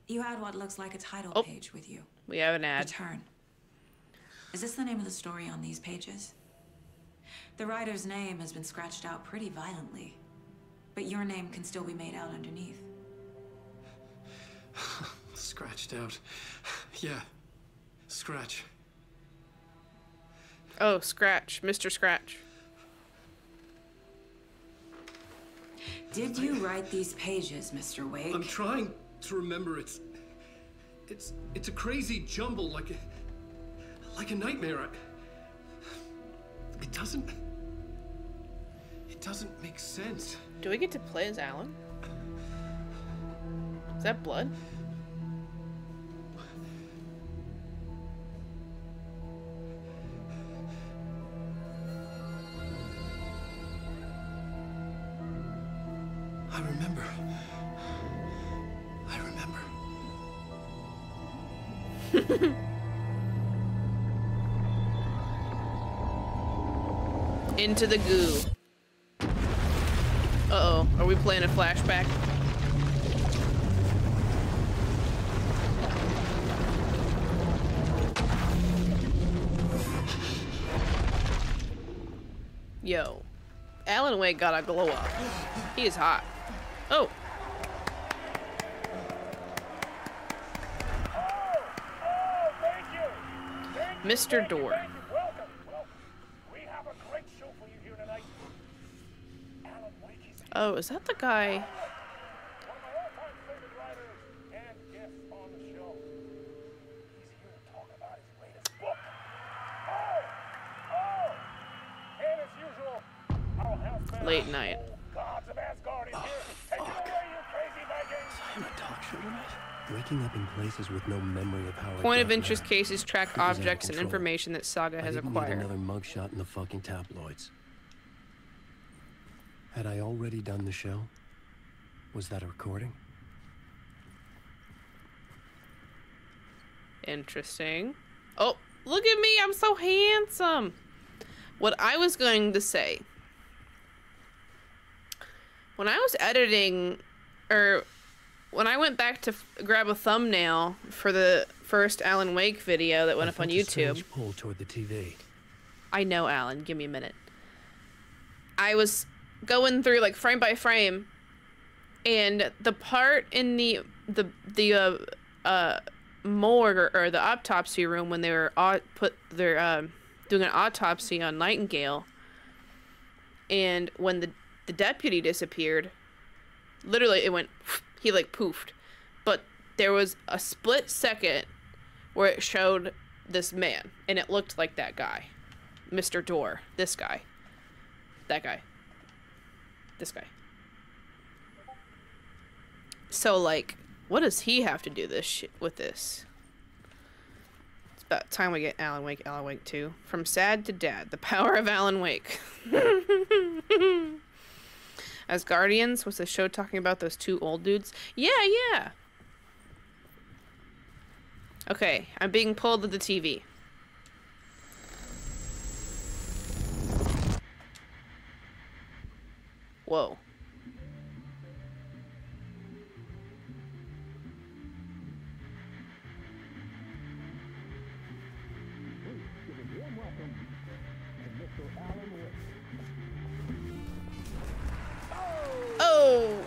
You had what looks like a title Oh. page with you. We have an ad. Return. Is this the name of the story on these pages? The writer's name has been scratched out pretty violently, but your name can still be made out underneath. scratched out. Yeah. Scratch. Oh, Scratch. Mr. Scratch. Did you write these pages, Mr. Wake? I'm trying to remember. It's. It's. It's a crazy jumble, like a. Like a nightmare. I- It doesn't. It doesn't make sense. Do we get to play as Alan? Is that blood? Into the goo. Uh-oh. Are we playing a flashback? Yo. Alan Wake got a glow up. He is hot. Oh. Mr. Door. Oh, is that the guy? Late night. I'm a talk show tonight. Waking up in places with no memory of how Point of interest cases track It was out of objects and information that Saga has acquired. another mugshot in the fucking tabloids. Had I already done the show? Was that a recording? Interesting. Oh, look at me. I'm so handsome. What I was going to say. When I was editing, or when I went back to grab a thumbnail for the first Alan Wake video that went I up on felt a strange YouTube, pull toward the TV. I know, Alan. Give me a minute. I was going through like frame by frame, and the part in the the the uh, uh, morgue or, or the autopsy room when they were au- put they're um, doing an autopsy on Nightingale, and when the the deputy disappeared, literally it went he like poofed, but there was a split second where it showed this man and it looked like that guy. Mr. Door. This guy. That guy. This guy. So, like, what does he have to do this shit with this? It's about time we get Alan Wake, Alan Wake 2. From sad to dad, the power of Alan Wake. As Guardians, was the show talking about those two old dudes? Yeah, yeah. Okay, I'm being pulled to the TV. Whoa. Oh!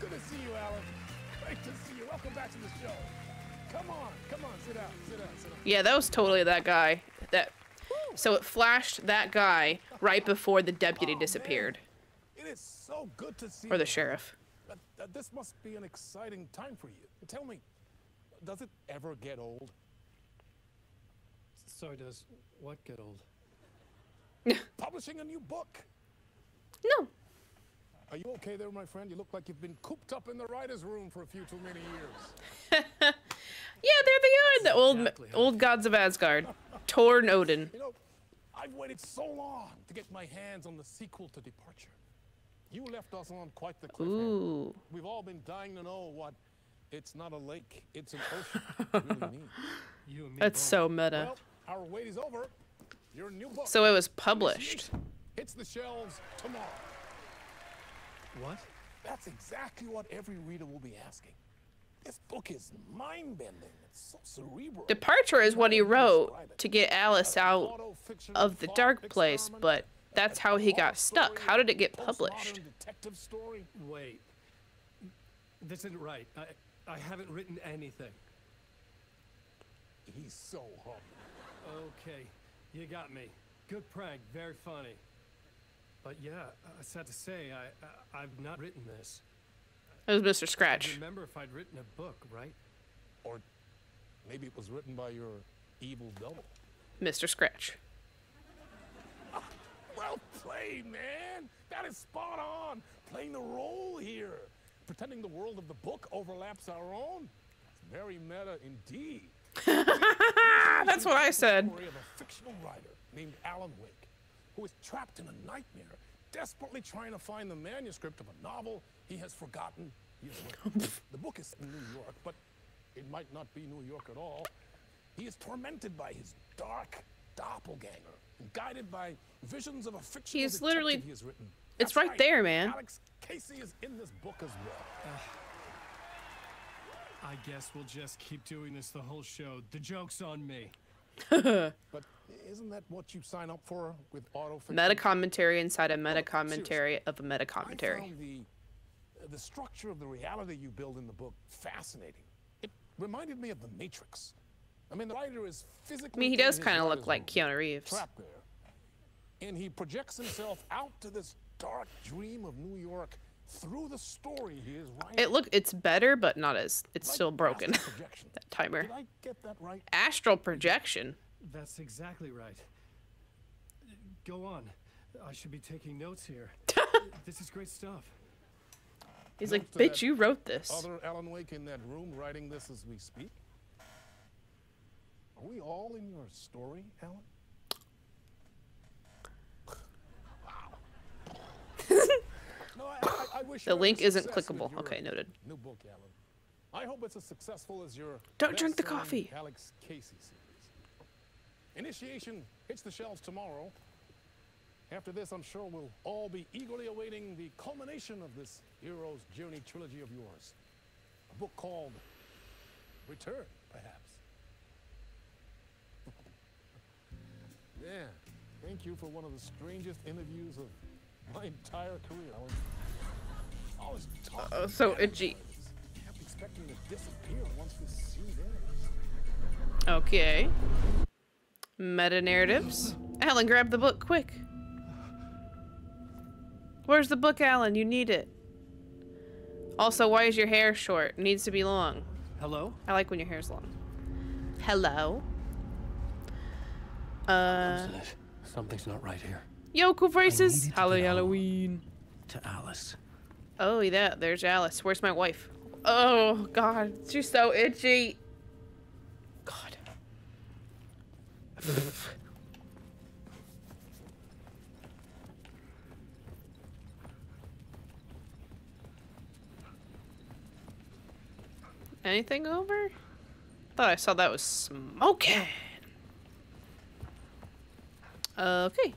Good to see you, Alan. Great to see you. Welcome back to the show. Come on, come on, sit down, sit down, sit down. Yeah, that was totally that guy. That so it flashed that guy right before the deputy Oh, man. disappeared. It is so good to see Or the you. sheriff. That, that uh, this must be an exciting time for you. Tell me, does it ever get old? So does what get old? Publishing a new book. No. Are you okay there, my friend? You look like you've been cooped up in the writer's room for a few too many years. Yeah, there they are, the old Exactly old gods of Asgard. Tor and Odin. You know, I've waited so long to get my hands on the sequel to Departure. You left us on quite the cliffhanger. Ooh. We've all been dying to know what it's not a lake, it's an ocean really. You and me That's so meta. Well, our wait is over. Your new book. So it was published. Initiation, Hits the shelves tomorrow. What? That's exactly what every reader will be asking. This book is mind-bending. It's so cerebral. Departure is what he wrote to get Alice out of the dark place, but that's how he got stuck. How did it get published? Detective story. Wait. This isn't right. I, I haven't written anything. He's so humble. Okay, you got me. Good prank, very funny. But yeah, I sad to say, I, I I've not written this. It was Mr. Scratch. remember if I'd written a book, right? Or maybe it was written by your evil double. Mr. Scratch. Well played, man. That is spot on. Playing the role here. Pretending the world of the book overlaps our own. It's very meta indeed. That's what I said. Story of a fictional writer named Alan Wake, who is trapped in a nightmare, desperately trying to find the manuscript of a novel he has forgotten he has written. the book is in New York, but it might not be New York at all. He is tormented by his dark doppelganger and guided by visions of a fictional He's detective literally- he has written. it's That's right there, man. Alex Casey is in this book as well. I guess we'll just keep doing this the whole show. The joke's on me. but isn't that what you sign up for with autofiction? Meta commentary inside a meta commentary of a meta I commentary. Found the, the structure of the reality you build in the book fascinating. It reminded me of The Matrix. I mean, the writer is physically. I mean, he does kind of look like Keanu Reeves. trapped there, and he projects himself out to this dark dream of New York through the story he is writing. It look it's better, but not as it's still broken. that timer. Did I get that right? Astral projection. That's exactly right. Go on. I should be taking notes here. this is great stuff. He's like, bitch, you wrote this. Other Alan Wake in that room writing this as we speak? Are we all in your story, Alan? wow. no, I, I, I wish The link isn't clickable. Okay, noted. New book, Alan. I hope it's as successful as your Don't drink the coffee. Alex Casey series. Initiation hits the shelves tomorrow. After this, I'm sure we'll all be eagerly awaiting the culmination of this hero's journey trilogy of yours. A book called Return, perhaps. yeah, thank you for one of the strangest interviews of my entire career. I was, I was talking Uh, so itchy. but I kept expecting to disappear once this scene ends. Okay. Meta narratives. Alan, grab the book quick. Where's the book, Alan? You need it. Also, why is your hair short? It needs to be long. Hello? I like when your hair's long. Hello. Uh, Something's not right here. Yoko braces. needed to Holly. Halloween. To Alice. Oh, yeah, there's Alice. Where's my wife? Oh, God. She's so itchy. God. Anything over? Thought I saw that was smoking. Okay.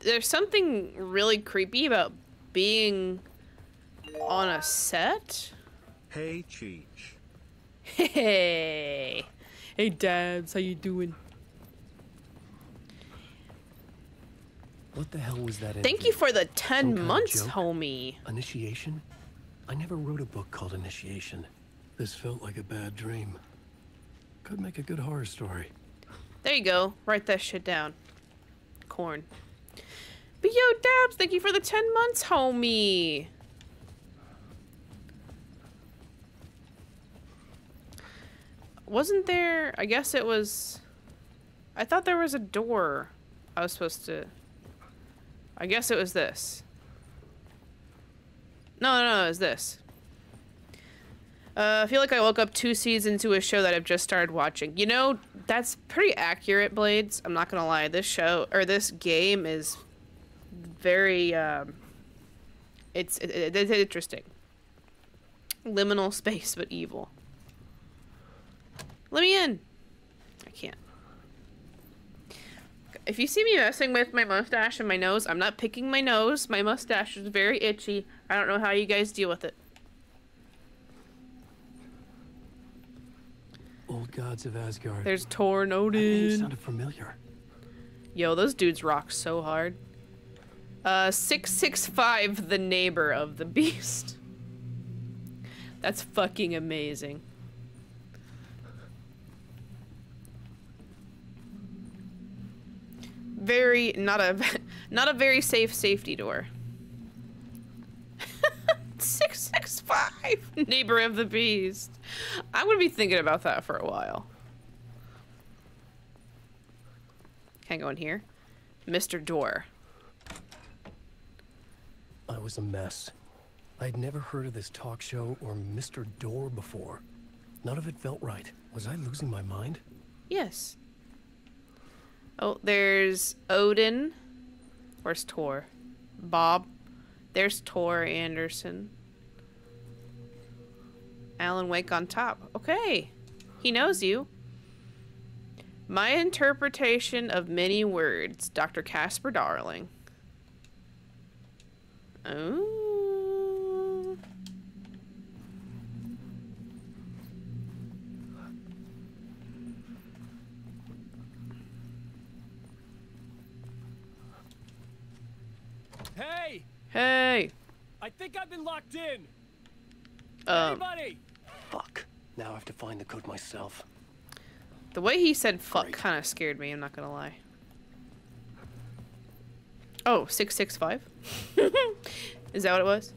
There's something really creepy about being on a set. Hey, Cheech. Hey. Hey, Dabs, how you doing? What the hell was that? Thank you for the 10 Some kind of months, homie. Initiation? I never wrote a book called Initiation. This felt like a bad dream. Could make a good horror story. There you go. Write that shit down. Corn. But yo, Dabs, thank you for the 10 months, homie. Wasn't there... I guess it was... I thought there was a door I was supposed to... I guess it was this. No, no, no, it was this. Uh, I feel like I woke up two seasons into a show that I've just started watching. You know, that's pretty accurate, Blades. I'm not gonna lie. This show or this game is very. Um, it's it, it- it's interesting. Liminal space, but evil. Let me in. I can't. If you see me messing with my mustache and my nose, I'm not picking my nose. My mustache is very itchy. I don't know how you guys deal with it. Old gods of Asgard. There's Torn That Odin. sounded familiar. Yo, those dudes rock so hard. Uh, 665, the neighbor of the beast. That's fucking amazing. Very, not a, not a very safe safety door. 665, neighbor of the beast. I'm gonna be thinking about that for a while. Can't go in here? Mr. Door. I was a mess. I'd never heard of this talk show or Mr. Door before. None of it felt right. Was I losing my mind? Yes. Oh, there's Odin. Where's Tor? Bob. There's Tor Anderson. Alan Wake on top. Okay. He knows you. My interpretation of many words, Dr. Casper Darling. Oh. Hey! Hey. I think I've been locked in. Um, Anybody? Fuck. Now I have to find the code myself. the way he said fuck kind of scared me, I'm not gonna lie. Oh, 665? Is that what it was?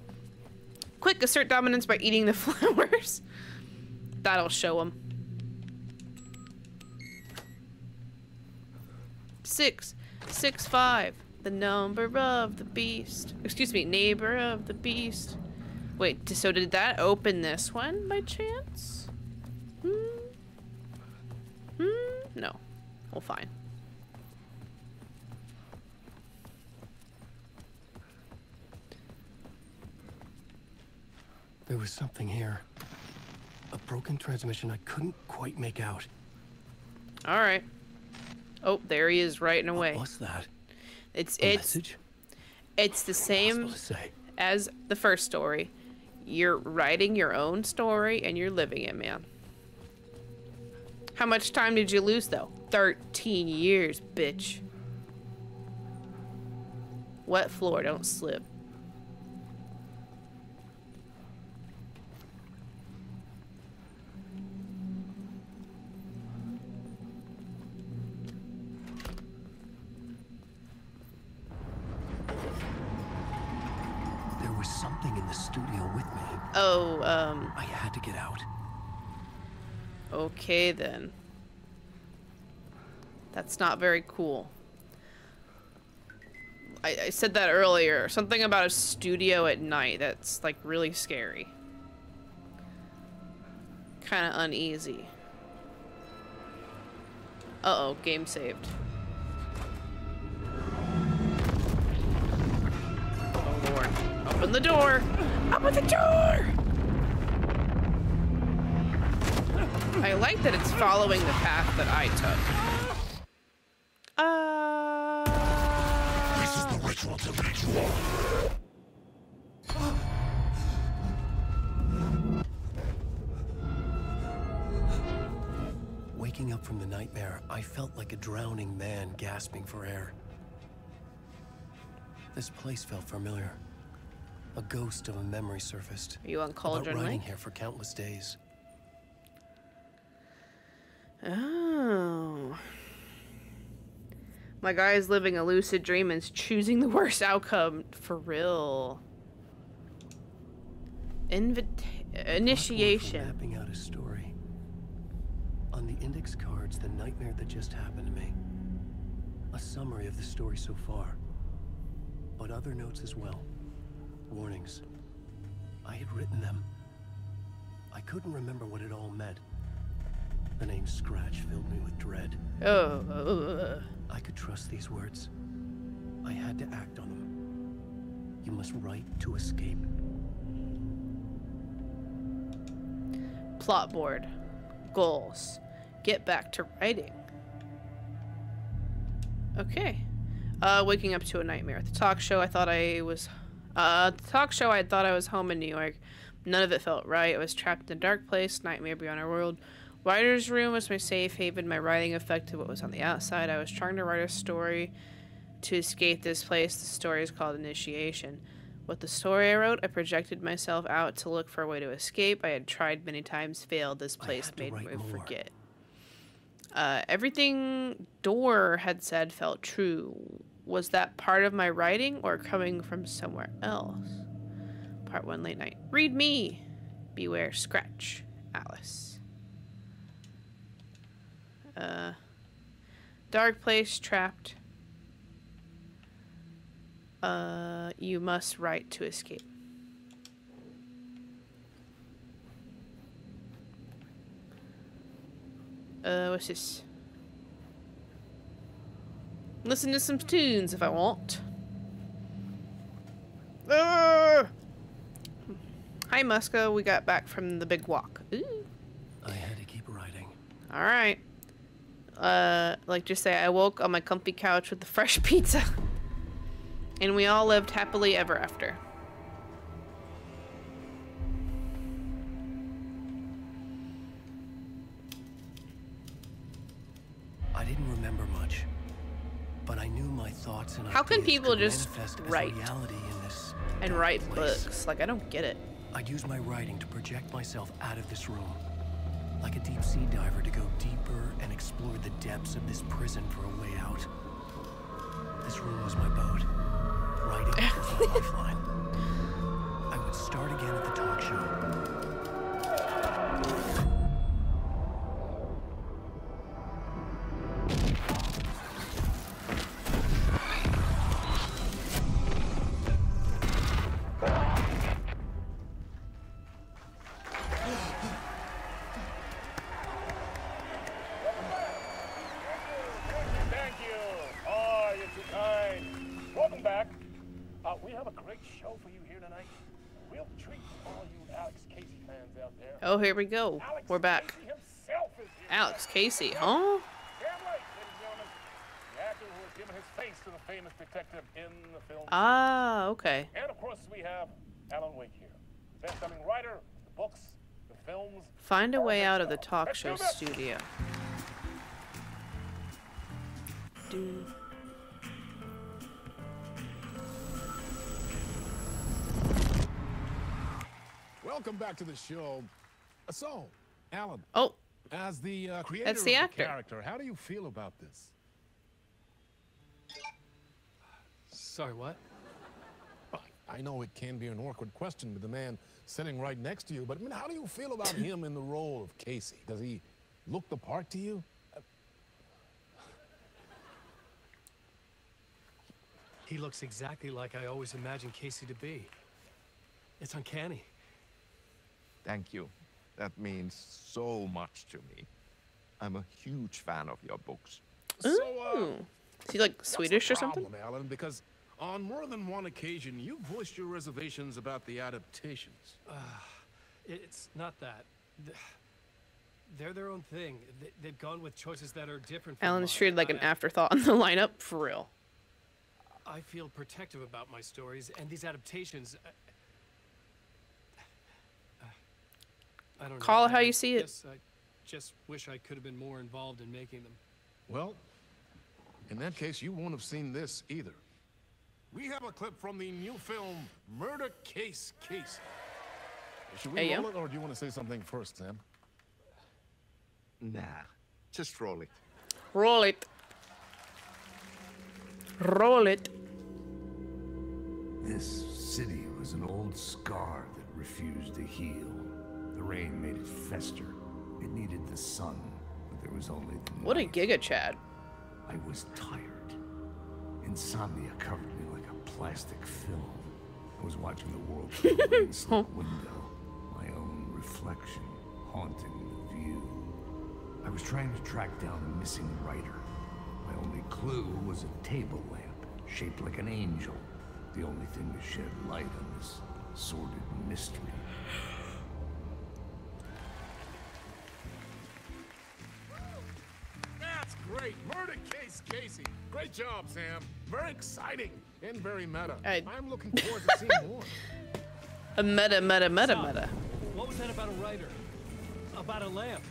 Quick, assert dominance by eating the flowers. That'll show him. Six, six, five. The number of the beast. Excuse me, neighbor of the beast. Wait, so did that open this one by chance? Hmm. Hmm. No. Well, fine. There was something here. A broken transmission I couldn't quite make out. All right. Oh, there he is, writing away. What's that? It's A it's message? it's the same Impossible to say. as the first story. You're writing your own story and you're living it, man. How much time did you lose though? 13 years, bitch. Wet floor, don't slip. The studio with me. Oh, um, I had to get out. okay then. That's not very cool. I, I said that earlier. Something about a studio at night that's like really scary. Kind of uneasy. Uh oh, game saved. Oh lord. Open the door! Open the door! I like that it's following the path that I took. Uh. This is the ritual to ritual. Waking up from the nightmare, I felt like a drowning man gasping for air. This place felt familiar. A ghost of a memory surfaced. Are you on about Cauldron riding Lake? here for countless days. Oh. My guy is living a lucid dream and is choosing the worst outcome. For real. Invita- initiation. mapping out a story. On the index cards, the nightmare that just happened to me. A summary of the story so far. But other notes as well. Warnings. I had written them. I couldn't remember what it all meant. The name Scratch filled me with dread. Oh. I could trust these words. I had to act on them. You must write to escape. Plot board. Goals. Get back to writing. Okay. Uh, waking up to a nightmare. At the talk show, I thought I was. Uh, the talk show, I thought I was home in New York. None of it felt right. I was trapped in a dark place, nightmare beyond our world. Writer's room was my safe haven. My writing affected what was on the outside. I was trying to write a story to escape this place. The story is called Initiation. With the story I wrote, I projected myself out to look for a way to escape. I had tried many times, failed. This place made me more. forget. Uh, everything Door had said felt true. Was that part of my writing or coming from somewhere else? Part one late night. Read me. Beware Scratch. Alice. Uh, dark place trapped. Uh, you must write to escape. Uh, what's this? Listen to some tunes if I want. Uh, hi, Muska. We got back from the big walk. Ooh. I had to keep writing. All right. Uh, like just say, I woke on my comfy couch with the fresh pizza, and we all lived happily ever after. I didn't remember much. But I knew my thoughts and How can people just write reality in this And write place. books. Like, I don't get it. I'd use my writing to project myself out of this room. Like a deep sea diver to go deeper and explore the depths of this prison for a way out. This room was my boat. Writing was my lifeline. I would start again at the talk show. Here we go. Alex We're back. Casey is here. Alex Casey, huh? Sam Lake, ladies and gentlemen, the actor who has given his face to the famous detective in the film. Ah, okay. And of course, we have Alan Wake here, best-selling writer, the books, the films. Find a way that out of the talk Let's show studio. Do. Welcome back to the show. So, Alan, Oh, as the uh, creator That's the of actor. the character, how do you feel about this? Sorry, what? I know it can be an awkward question with the man sitting right next to you, but I mean, how do you feel about him in the role of Casey? Does he look the part to you? He looks exactly like I always imagined Casey to be. It's uncanny. Thank you. That means so much to me. I'm a huge fan of your books. So, uh, Ooh. Is he like what's Swedish the or something? problem, Alan? Because on more than one occasion, you voiced your reservations about the adaptations. It's not that. They're their own thing. They- They've gone with choices that are different from Alan's treated like an afterthought in the lineup, for real. I feel protective about my stories, and these adaptations. I, I don't know. Call it how you see it. guess I just wish I could have been more involved in making them. Well, in that case, you won't have seen this either. We have a clip from the new film Murder Case Case. Should we Hey, roll yo. it, or do you want to say something first, Sam? Nah, just roll it. Roll it. Roll it. This city was an old scar that refused to heal. The rain made it fester. It needed the sun, but there was only the What a night. Giga Chad. I was tired. Insomnia covered me like a plastic film. I was watching the world through a rain-slick window, my own reflection haunting the view. I was trying to track down a missing writer. My only clue was a table lamp shaped like an angel, the only thing to shed light on this sordid mystery. Great. Murder Case Casey. Great job, Sam. Very exciting and very meta. I- I'm looking forward to seeing more. A meta, meta, meta, Stop. meta. What was that about a writer? About a lamp?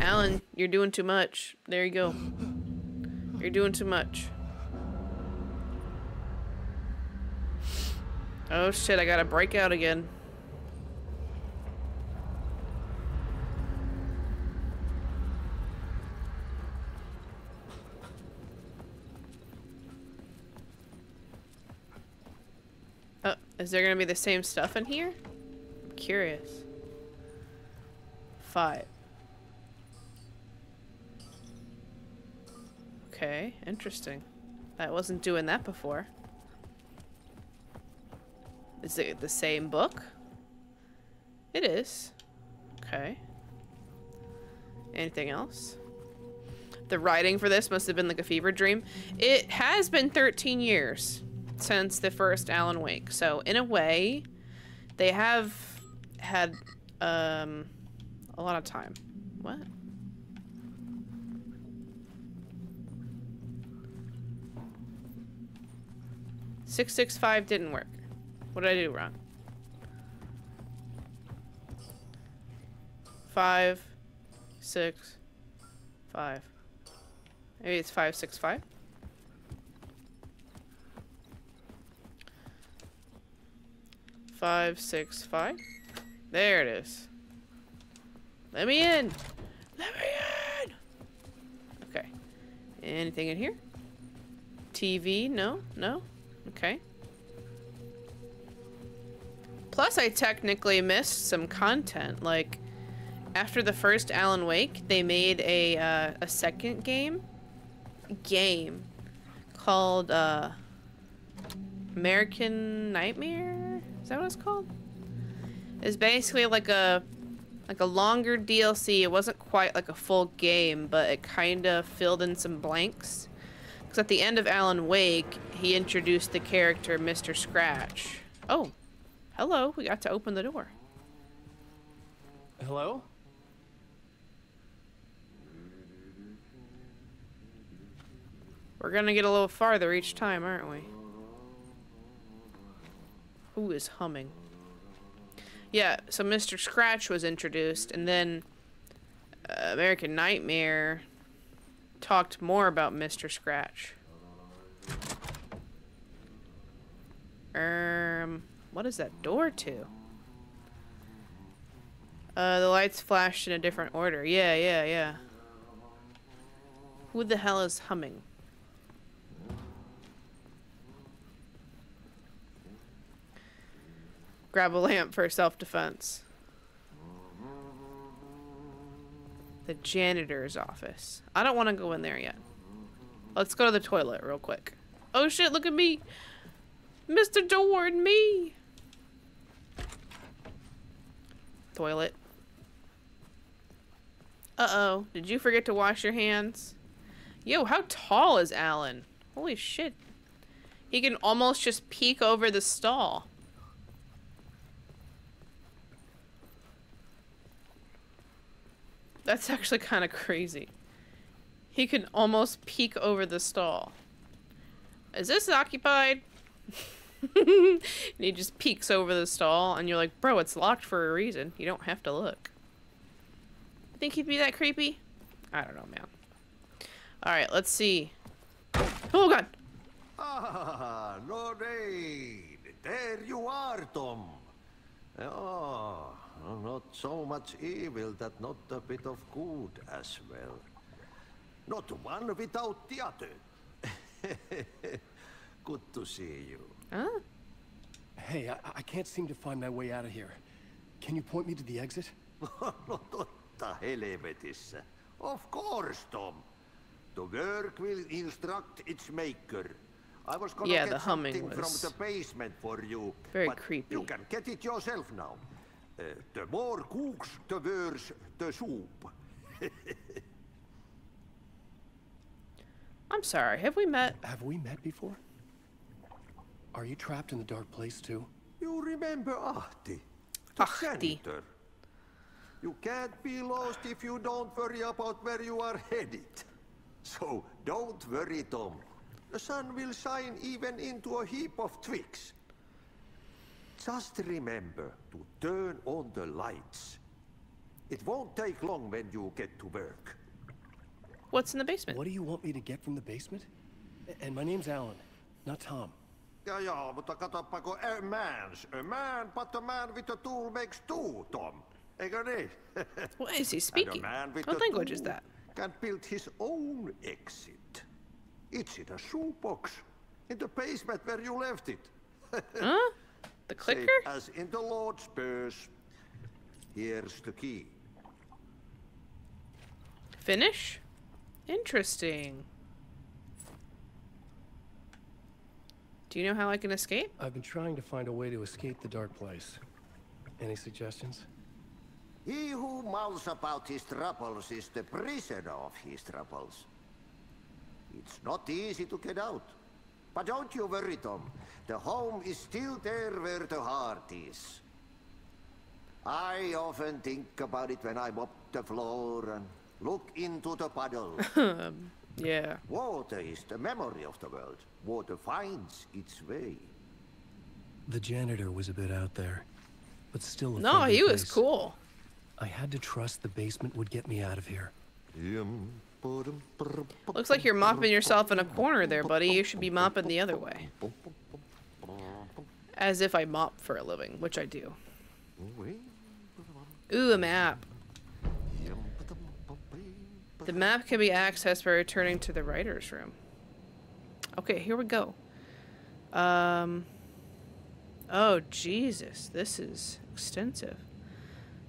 Alan, you're doing too much. There you go. You're doing too much. Oh shit, I gotta break out again. Oh, is there gonna be the same stuff in here? I'm curious. Five. Okay, interesting. I wasn't doing that before. Is it the same book? It is. Okay. Anything else? The writing for this must have been like a fever dream. It has been 13 years since the first Alan Wake. So in a way, they have had um a lot of time. What? Six six five didn't work. What did I do wrong? Five, six, five. Maybe it's 565. Five, six, five. There it is. Let me in. Let me in. Okay. Anything in here? TV? No? No? Okay. Plus, I technically missed some content. Like, after the first Alan Wake, they made a, uh, a second game. Game. Called, uh... American Nightmare? Is that what it's called? It's basically like a like a longer DLC. It wasn't quite like a full game, but it kind of filled in some blanks. Because at the end of Alan Wake, he introduced the character Mr. Scratch. Oh, hello. We got to open the door. Hello? We're gonna get a little farther each time, aren't we? Who is humming? Yeah, so Mr. Scratch was introduced, and then uh, American Nightmare talked more about Mr. Scratch. Um, what is that door to? Uh, the lights flashed in a different order. Yeah, yeah, yeah. Who the hell is humming? Grab a lamp for self-defense. The janitor's office. I don't want to go in there yet. Let's go to the toilet real quick. Oh shit, look at me. Mr. Door and me. Toilet. Uh-oh. Did you forget to wash your hands? Yo, how tall is Alan? Holy shit. He can almost just peek over the stall. That's actually kind of crazy. He can almost peek over the stall. Is this occupied? and he just peeks over the stall, and you're like, bro, it's locked for a reason. You don't have to look. Think he'd be that creepy? I don't know, man. Alright, let's see. Oh, God! Ah, Nordain! There you are, Tom. Oh, not so much evil that not a bit of good as well. Not one without the other. good to see you. Huh? Hey, I, I can't seem to find my way out of here. Can you point me to the exit? no totta helvetissä. Of course, Tom. The work will instruct its maker. I was gonna Yeah, get the humming something was from the basement for you. very but creepy. You can get it yourself now. The more cooks, the worse the soup. I'm sorry, have we met? Have we met before? Are you trapped in the dark place too? You remember Ahti? The janitor. You can't be lost if you don't worry about where you are headed. So don't worry, Tom. The sun will shine even into a heap of twigs. Just remember to turn on the lights. It won't take long when you get to work. What's in the basement? What do you want me to get from the basement? And my name's Alan, not Tom. Ja, ja, mutta katsoppa, a man's a man, but a man with a tool makes two, Tom. Eikö niin? What is he And speaking? a man with What a language is tool that? Can build his own exit. It's in a shoebox. In the basement where you left it. Huh? The Safe clicker? as in the Lord's purse. Here's the key. Finish? Interesting. Do you know how I can escape? I've been trying to find a way to escape the dark place. Any suggestions? He who mouths about his troubles is the prisoner of his troubles. It's not easy to get out. But don't you worry, Tom. The home is still there where the heart is. I often think about it when I mop the floor and look into the puddle. yeah. Water is the memory of the world. Water finds its way. The janitor was a bit out there, but still a No, friendly he was cool. I had to trust the basement would get me out of here. Um, Looks like you're mopping yourself in a corner there, buddy. You should be mopping the other way. As if I mop for a living, which I do. Ooh, a map. The map can be accessed by returning to the writer's room. Okay, here we go. Um. Oh, Jesus. This is extensive.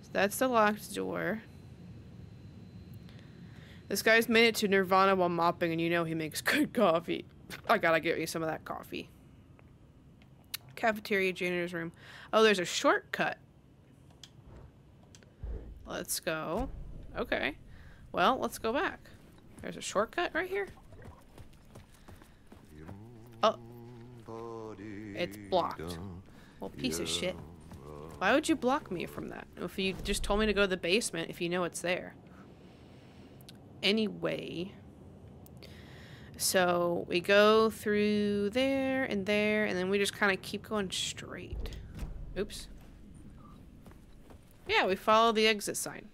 So that's the locked door. This guy's made it to Nirvana while mopping, and you know he makes good coffee. I gotta get me some of that coffee. Cafeteria, janitor's room. Oh, there's a shortcut. Let's go. Okay. Well, let's go back. There's a shortcut right here. Oh. It's blocked. Well, piece of shit. Why would you block me from that? If you just told me to go to the basement if you know it's there. Anyway. So, we go through there and there, and then we just kind of keep going straight. Oops. Yeah, we follow the exit sign.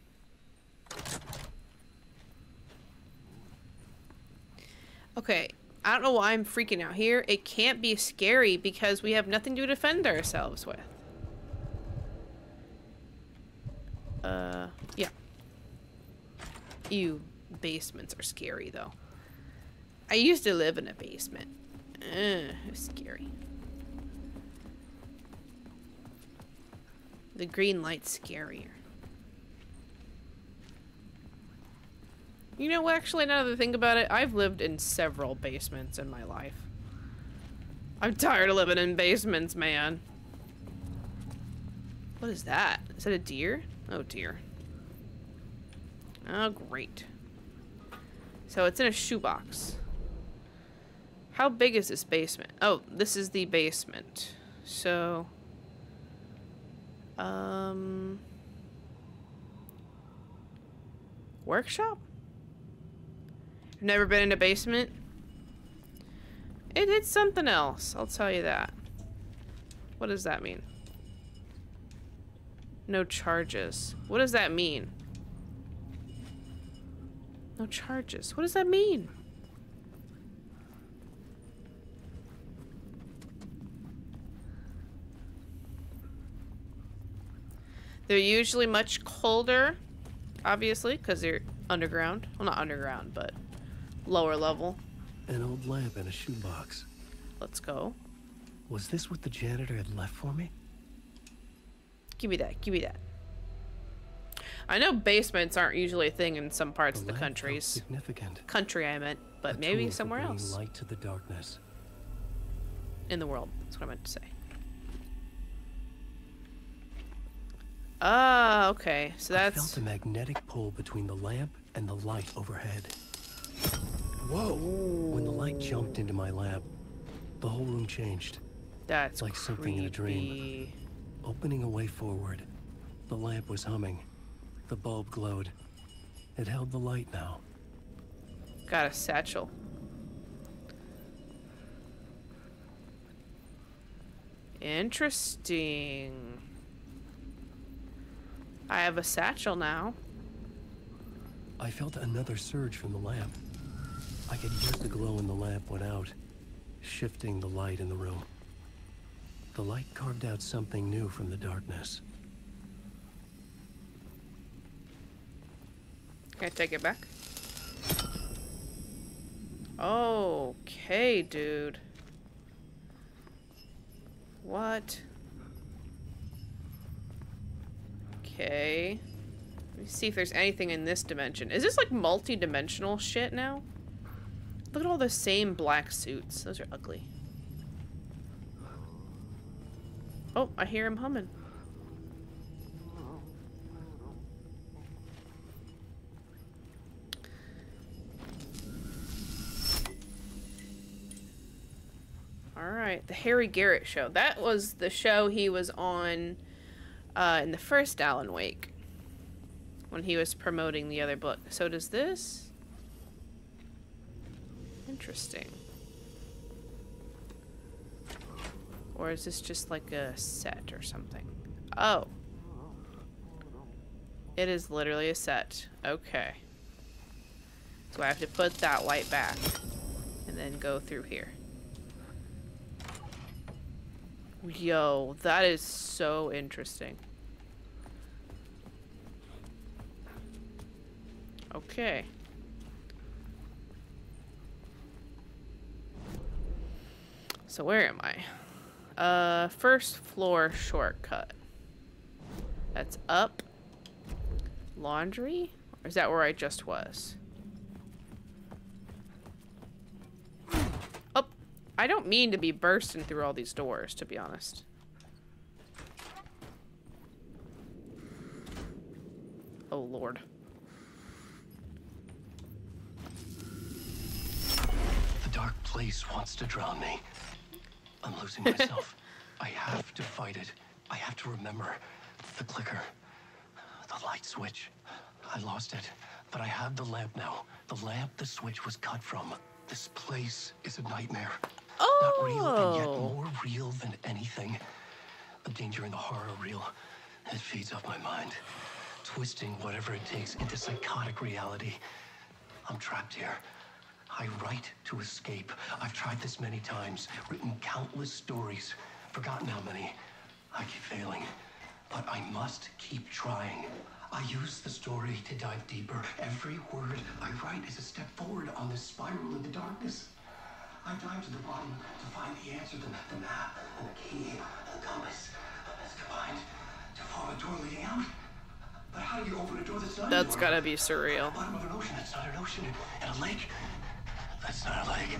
Okay, I don't know why I'm freaking out here. It can't be scary because we have nothing to defend ourselves with. Uh, yeah. Ew, basements are scary though. I used to live in a basement. Ugh, it's scary. The green light's scarier. You know, actually, now that I think about it, I've lived in several basements in my life. I'm tired of living in basements, man. What is that? Is that a deer? Oh, dear. Oh, great. So it's in a shoebox. How big is this basement? Oh, this is the basement. So... Um... Workshop? Never been in a basement? It, it's something else, I'll tell you that. What does that mean? No charges. What does that mean? No charges. What does that mean? They're usually much colder, obviously, because they're underground. Well, not underground, but lower level. An old lamp and a shoebox. Let's go. Was this what the janitor had left for me? Give me that. Give me that. I know basements aren't usually a thing in some parts the of the countries. Significant. Country, I meant, but A maybe somewhere else Light to the darkness. in the world. That's what I meant to say. Ah, okay. So I that's felt a magnetic pull between the lamp and the light overhead. Whoa! When the light jumped into my lab, the whole room changed. that's like something in a dream. creepy. Opening a way forward, the lamp was humming. The bulb glowed. It held the light now. Got a satchel. Interesting. I have a satchel now. I felt another surge from the lamp. I could hear the glow in the lamp went out, shifting the light in the room. The light carved out something new from the darkness. Can I take it back? Okay, dude. What? Okay. Let me see if there's anything in this dimension. Is this like multi-dimensional shit now? Look at all the same black suits. Those are ugly. Oh, I hear him humming. Alright, the Harry Garrett show. That was the show he was on uh, in the first Alan Wake. When he was promoting the other book. So does this? Interesting. Or is this just like a set or something? Oh. It is literally a set. Okay. So I have to put that light back and then go through here. Yo, that is so interesting. Okay. So where am I? Uh, first floor shortcut. That's up. Laundry? Or is that where I just was? Oh, I don't mean to be bursting through all these doors, to be honest. Oh, Lord. The dark place wants to drown me. I'm losing myself. I have to fight it. I have to remember the clicker, the light switch. I lost it, but I have the lamp now. The lamp the switch was cut from. This place is a nightmare. Oh. Not real, and yet oh. more real than anything. The danger in the horror reel. It feeds off my mind, twisting whatever it takes into psychotic reality. I'm trapped here. I write to escape. I've tried this many times, written countless stories, forgotten how many. I keep failing, but I must keep trying. I use the story to dive deeper. Every word I write is a step forward on this spiral in the darkness. I dive to the bottom to find the answer, the, the map, and the key, and the compass. Combined to form a door leading out. But how do you open a door that's not That's gotta be surreal. bottom of an ocean that's not an ocean, and a lake that's not a lake.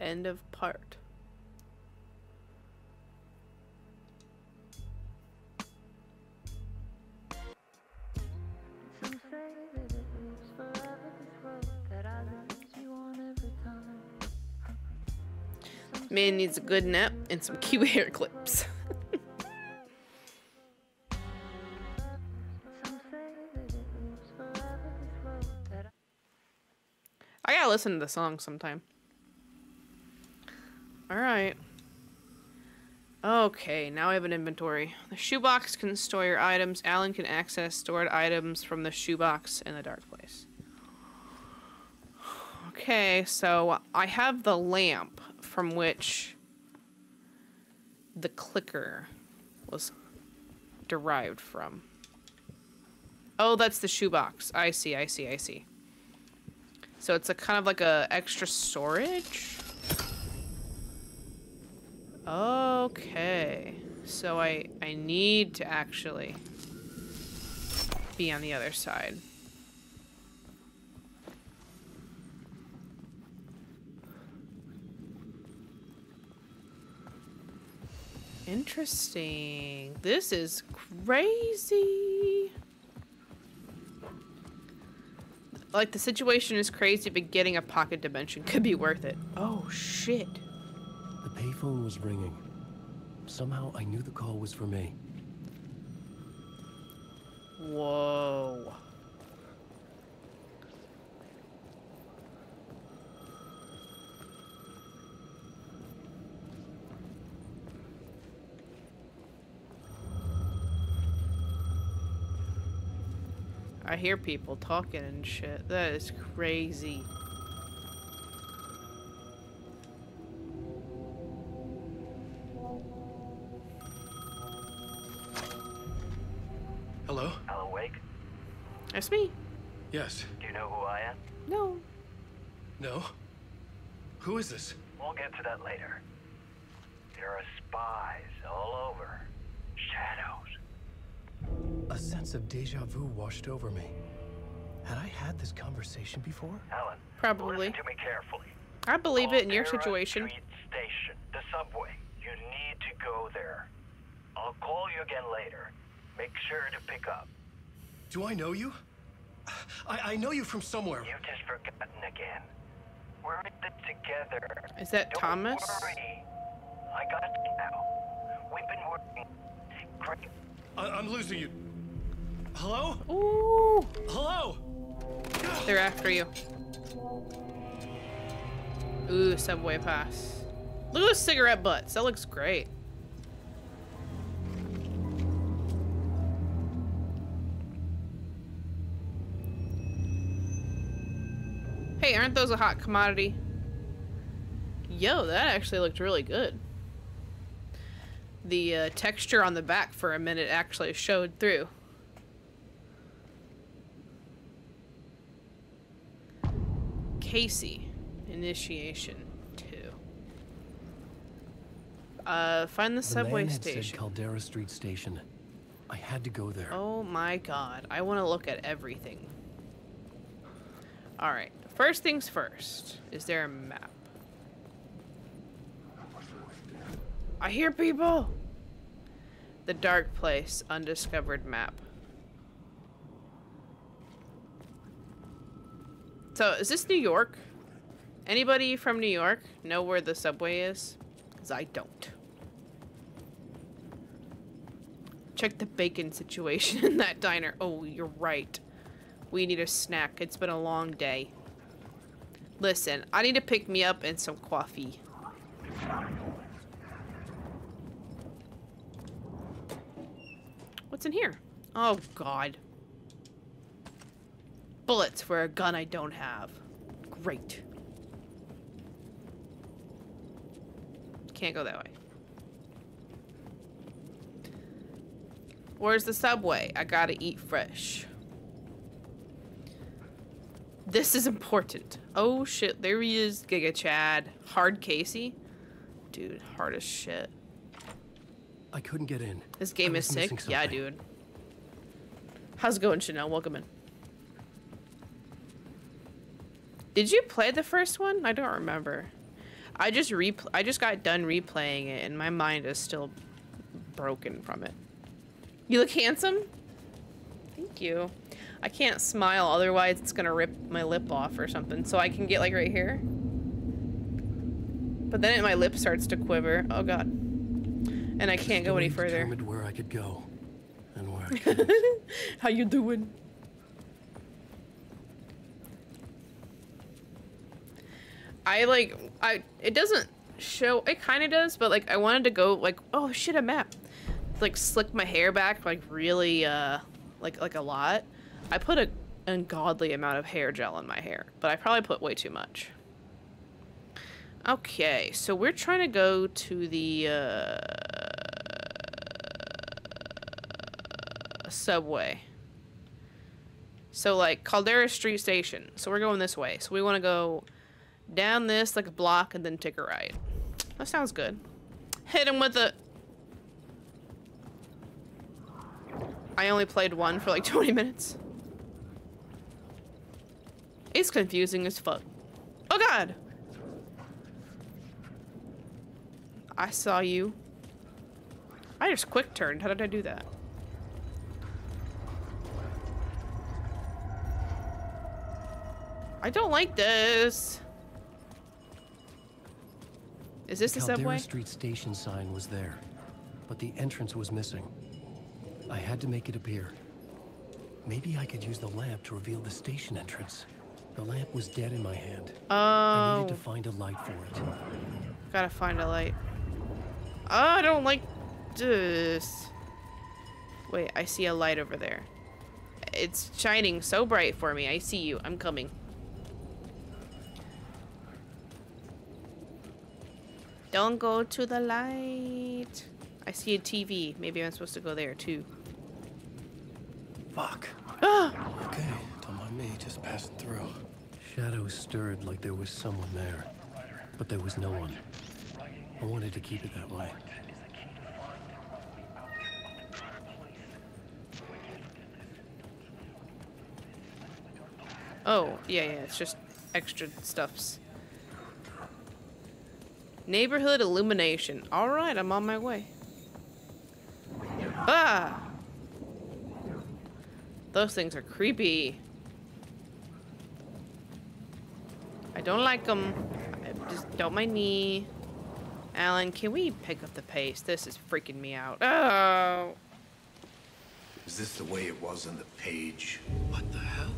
End of part. Man needs a good nap and some cute hair clips. I gotta listen to the song sometime. Alright. Okay, now I have an inventory. The shoebox can store your items. Alan can access stored items from the shoebox in the dark place. Okay, so I have the lamp from which the clicker was derived from. Oh, that's the shoebox. I see, I see, I see. So it's a kind of like a extra storage? Okay. So I I need to actually be on the other side. Interesting. This is crazy. Like, the situation is crazy, but getting a pocket dimension could be worth it. Oh, shit. The payphone was ringing. Somehow I knew the call was for me. Whoa. I hear people talking and shit. That is crazy. Hello? Hello, Wake? That's me. Yes. Do you know who I am? No. No? Who is this? We'll get to that later. There are spies all over. Shadows. A sense of deja vu washed over me. Had I had this conversation before? Alan, Probably. listen to me carefully. I believe it in your Altera situation. Street Station, the subway. You need to go there. I'll call you again later. Make sure to pick up. Do I know you? I, I know you from somewhere. You've just forgotten again. We're in it together. Is that Don't Thomas? Worry. I got you now. We've been working. Great. I, I'm losing you. Hello? Ooh. Hello? They're after you. Ooh, subway pass. Look at those cigarette butts. That looks great. Hey, aren't those a hot commodity? Yo, that actually looked really good. The uh, texture on the back for a minute actually showed through. Casey. Initiation 2. Uh, find the, The subway man had said. Caldera Street Station. I had to go there. Oh my god. I want to look at everything. Alright. First things first. Is there a map? I hear people! The Dark Place. Undiscovered map. So, is this New York? Anybody from New York know where the subway is? Because I don't. Check the bacon situation in that diner. Oh, you're right. We need a snack. It's been a long day. Listen, I need to pick me up and some coffee. What's in here? Oh, God. Bullets for a gun I don't have. Great. Can't go that way. Where's the subway? I gotta eat fresh. This is important. Oh shit, there he is, Giga Chad. Hard Casey? Dude, hard as shit. I couldn't get in. This game is sick. Yeah, dude. How's it going, Chanel? Welcome in. Did you play the first one? I don't remember. I just re I just got done replaying it and my mind is still broken from it. You look handsome? Thank you. I can't smile otherwise it's gonna rip my lip off or something. So I can get like right here. But then my lip starts to quiver. Oh god. And I can't go any further. Where I could go, and where I. How you doing? I like I it doesn't show it kind of does, but like I wanted to go like oh shit a map. Like slick my hair back like really uh like like a lot. I put a ungodly amount of hair gel in my hair, but I probably put way too much. Okay, so we're trying to go to the uh subway. So like Caldera Street Station. So we're going this way. So we want to go down this like a block and then take a right. That sounds good. Hit him with a. I only played one for like 20 minutes. It's confusing as fuck. Oh god! I saw you. I just quick turned. How did I do that? I don't like this. Is this the Caldera subway? Street Station sign was there, but the entrance was missing. I had to make it appear. Maybe I could use the lamp to reveal the station entrance. The lamp was dead in my hand. I Oh, needed to oh. find a light for it. gotta find a light. Oh, I don't like this. Wait, I see a light over there. It's shining so bright for me. I see you. I'm coming. Don't go to the light. I see a TV. Maybe I'm supposed to go there too. Fuck. Ah! Okay, don't mind me, just passing through. Shadows stirred like there was someone there, but there was no one. I wanted to keep it that way. Oh, yeah, yeah, it's just extra stuffs. Neighborhood illumination. Alright, I'm on my way. Ah! Those things are creepy. I don't like them. I Just don't my knee. Alan, can we pick up the pace? This is freaking me out. Oh! Is this the way it was on the page? What the hell?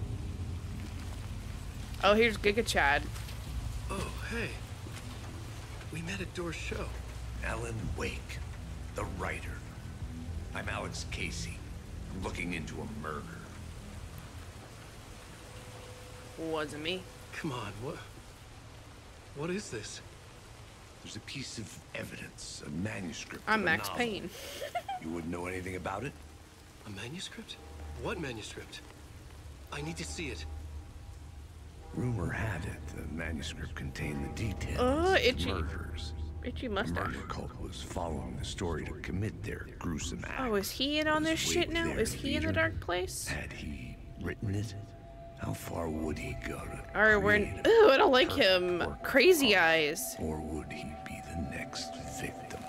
Oh, here's Giga Chad. Oh, hey. We met at Door's show. Alan Wake, the writer. I'm Alex Casey. I'm looking into a murder. Wasn't me. Come on, what... What is this? There's a piece of evidence, a manuscript. I'm Max novel. Payne. you wouldn't know anything about it? A manuscript? What manuscript? I need to see it. Rumor had it the manuscript contained the details Oh, of itchy. murders. Itchy The mustache. murder cult was following the story to commit their gruesome act. Oh, is he in on this shit now? Is he in the dark place? Had he written it? How far would he go to Alright, we're in. Ooh, I don't like him. Crazy eyes. Or would he be the next victim?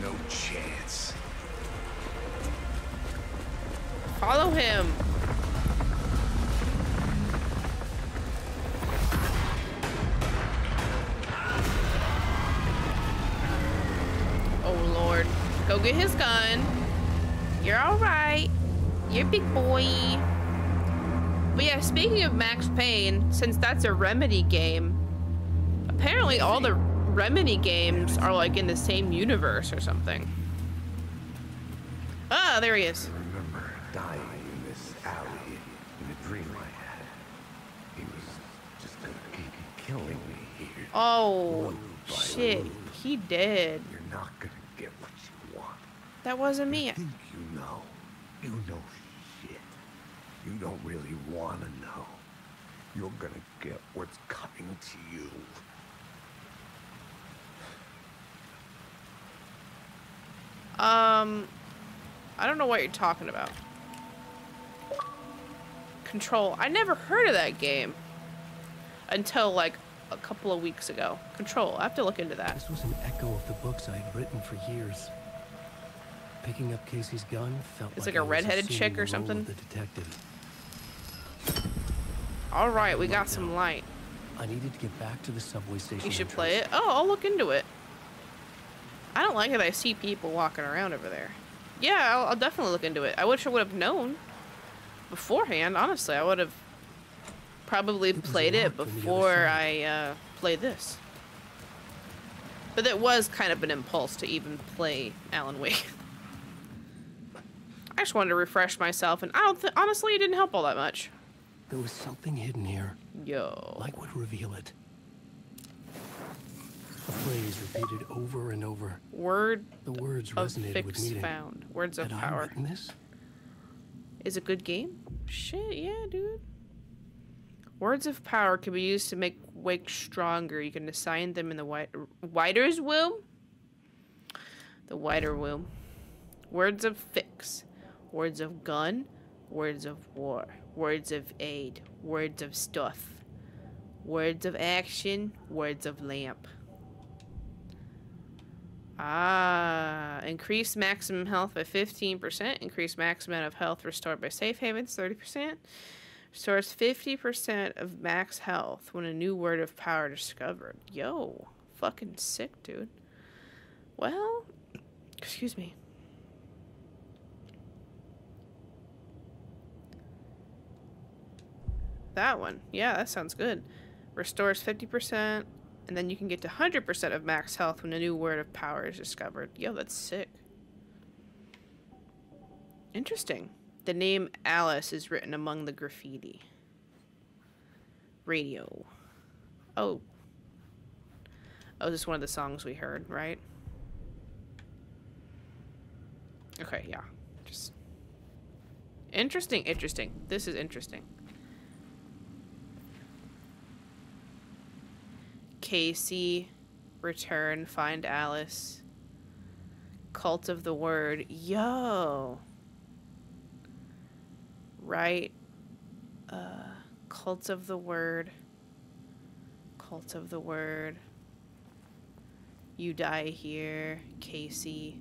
No chance. Follow him. Oh lord. Go get his gun. You're alright. You're a big boy. But yeah, speaking of Max Payne, since that's a Remedy game, apparently all the Remedy games are like in the same universe or something. Ah, there he is. I remember dying in this alley in a dream I had. He was just killing me here. Oh, shit. He did. You're not gonna get what you want. That wasn't me. I think you know. You know shit. You don't really want to know. You're gonna get what's coming to you. Um, I don't know what you're talking about. Control. I never heard of that game until like a couple of weeks ago. Control. I have to look into that. This was an echo of the books I had written for years. Picking up Casey's gun felt It's like, like a redheaded chick or something? The detective. All right, we got some light. I needed to get back to the subway station. You should play it. Oh, I'll look into it. I don't like that I see people walking around over there. Yeah, I'll, I'll definitely look into it. I wish I would have known beforehand. Honestly, I would have probably played it locked on the other before. I uh, played this. But it was kind of an impulse to even play Alan Wake. I just wanted to refresh myself, and I don't. Th- honestly, it didn't help all that much. There was something hidden here. Yo. Light would reveal it. A phrase repeated over and over. Word The words of resonated with me. found. Words of Had I power. written this? is a good game. Shit, yeah, dude. Words of power can be used to make Wake stronger. You can assign them in the wi- Writer's Room. The Wider Womb. Words of fix. Words of gun. Words of war. Words of aid. Words of stuff. Words of action. Words of lamp. Ah, increase maximum health by 15%. Increase maximum amount of health restored by safe havens 30%. Restores 50% of max health when a new word of power discovered. Yo, fucking sick, dude. Well, excuse me. That one. Yeah, that sounds good. Restores 50%, and then you can get to 100% of max health when a new word of power is discovered. Yo, that's sick. Interesting. The name Alice is written among the graffiti. Radio. Oh. Oh, this is one of the songs we heard, right? Okay, yeah. Just interesting, interesting. This is interesting. Casey, return, find Alice. Cult of the Word. Yo. Right. Uh, Cult of the Word. Cult of the Word. You die here, Casey.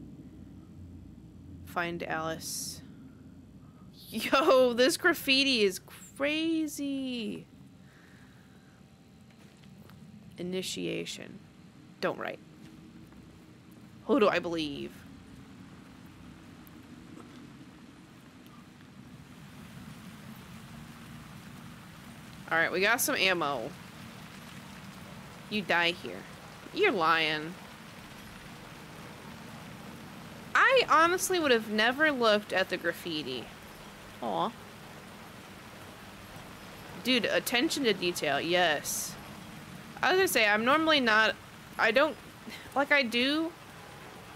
Find Alice. Yo, this graffiti is crazy. Initiation. Don't write. Who do I believe? Alright, we got some ammo. You die here. You're lying. I honestly would have never looked at the graffiti. Aw. Dude, attention to detail, yes. I was gonna say, I'm normally not... I don't... Like, I do,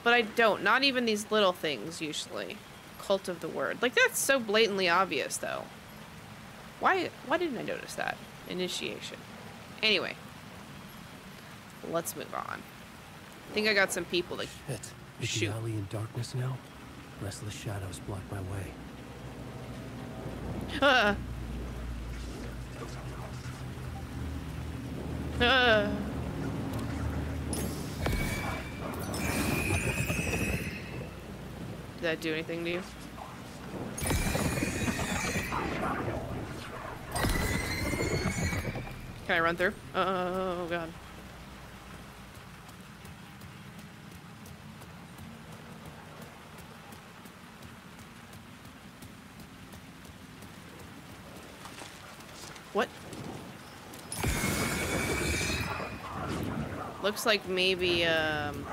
but I don't. Not even these little things, usually. Cult of the Word. Like, that's so blatantly obvious, though. Why, why didn't I notice that? Initiation. Anyway. Let's move on. I think I got some people to Shit. Is shoot. the alley in darkness now? Restless shadows block my way. Uh. Did that do anything to you? Can I run through? Oh god. What? Looks like maybe, um...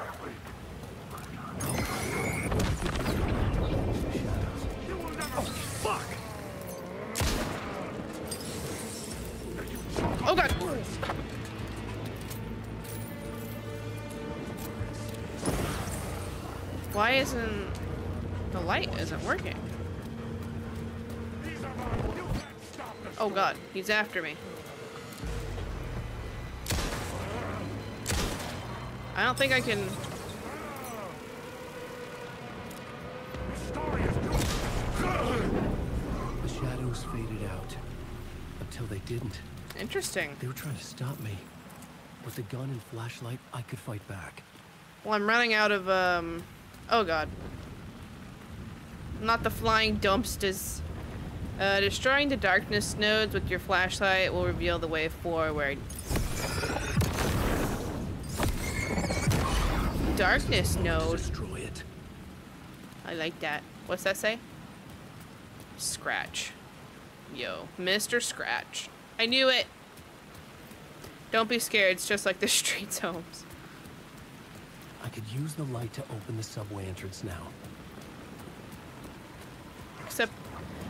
Oh god! Why isn't... The light isn't working? Oh god, he's after me. I don't think I can... The shadows faded out. Until they didn't. Interesting. They were trying to stop me. With the gun and flashlight, I could fight back. Well, I'm running out of, um... Oh god. Not the flying dumpsters. Uh, destroying the darkness nodes with your flashlight will reveal the way forward. Darkness node. Destroy it. I like that. What's that say? Scratch. Yo, Mr. Scratch. I knew it. Don't be scared. It's just like the streets homes. I could use the light to open the subway entrance now. Except,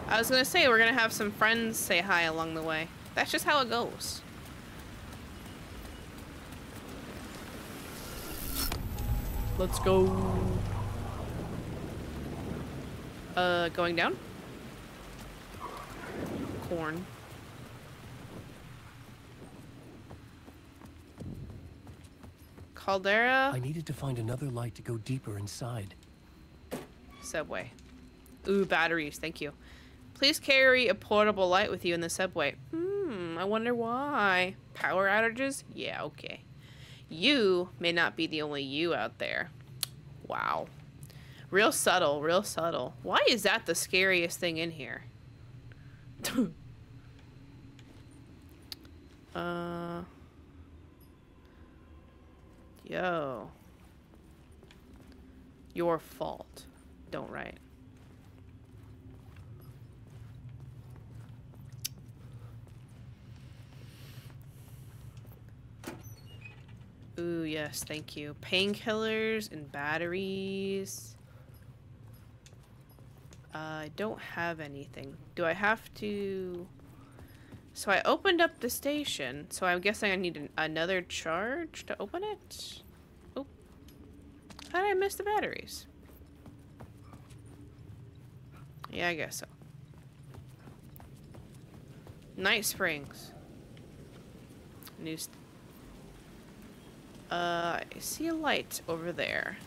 I was gonna say we're gonna have some friends say hi along the way. That's just how it goes. Let's go. Uh, going down? Corn. Caldera? I needed to find another light to go deeper inside. Subway. Ooh, batteries. Thank you. Please carry a portable light with you in the subway. Hmm, I wonder why. Power outages? Yeah, okay. You may not be the only you out there. Wow. Real subtle, real subtle. Why is that the scariest thing in here? uh. Yo. Your fault. Don't write. Ooh, yes, thank you. Painkillers and batteries. Uh, I don't have anything. Do I have to... So I opened up the station, so I'm guessing I need an, another charge to open it? Oh. How did I miss the batteries? Yeah, I guess so. Night Springs. New... Uh, I see a light over there.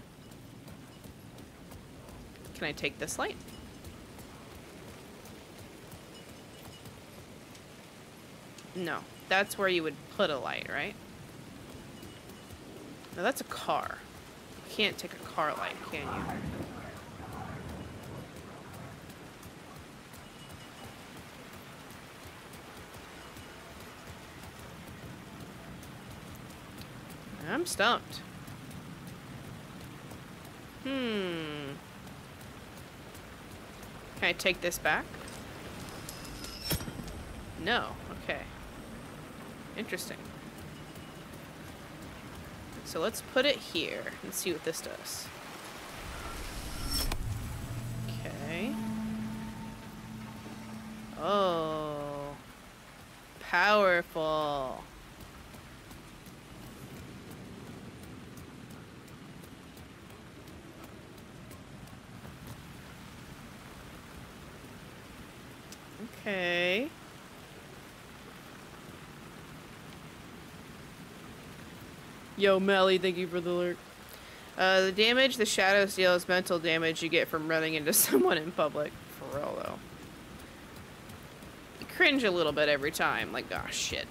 Can I take this light? No, that's where you would put a light, right? No, that's a car. You can't take a car light, can you? I'm stumped. Hmm. Can I take this back? No. Okay. Interesting. So let's put it here and see what this does. Okay. Oh. Powerful. Okay. Yo, Melly, thank you for the alert. Uh, the damage the shadows deal is mental damage you get from running into someone in public. For real, though. You cringe a little bit every time. Like, gosh, shit.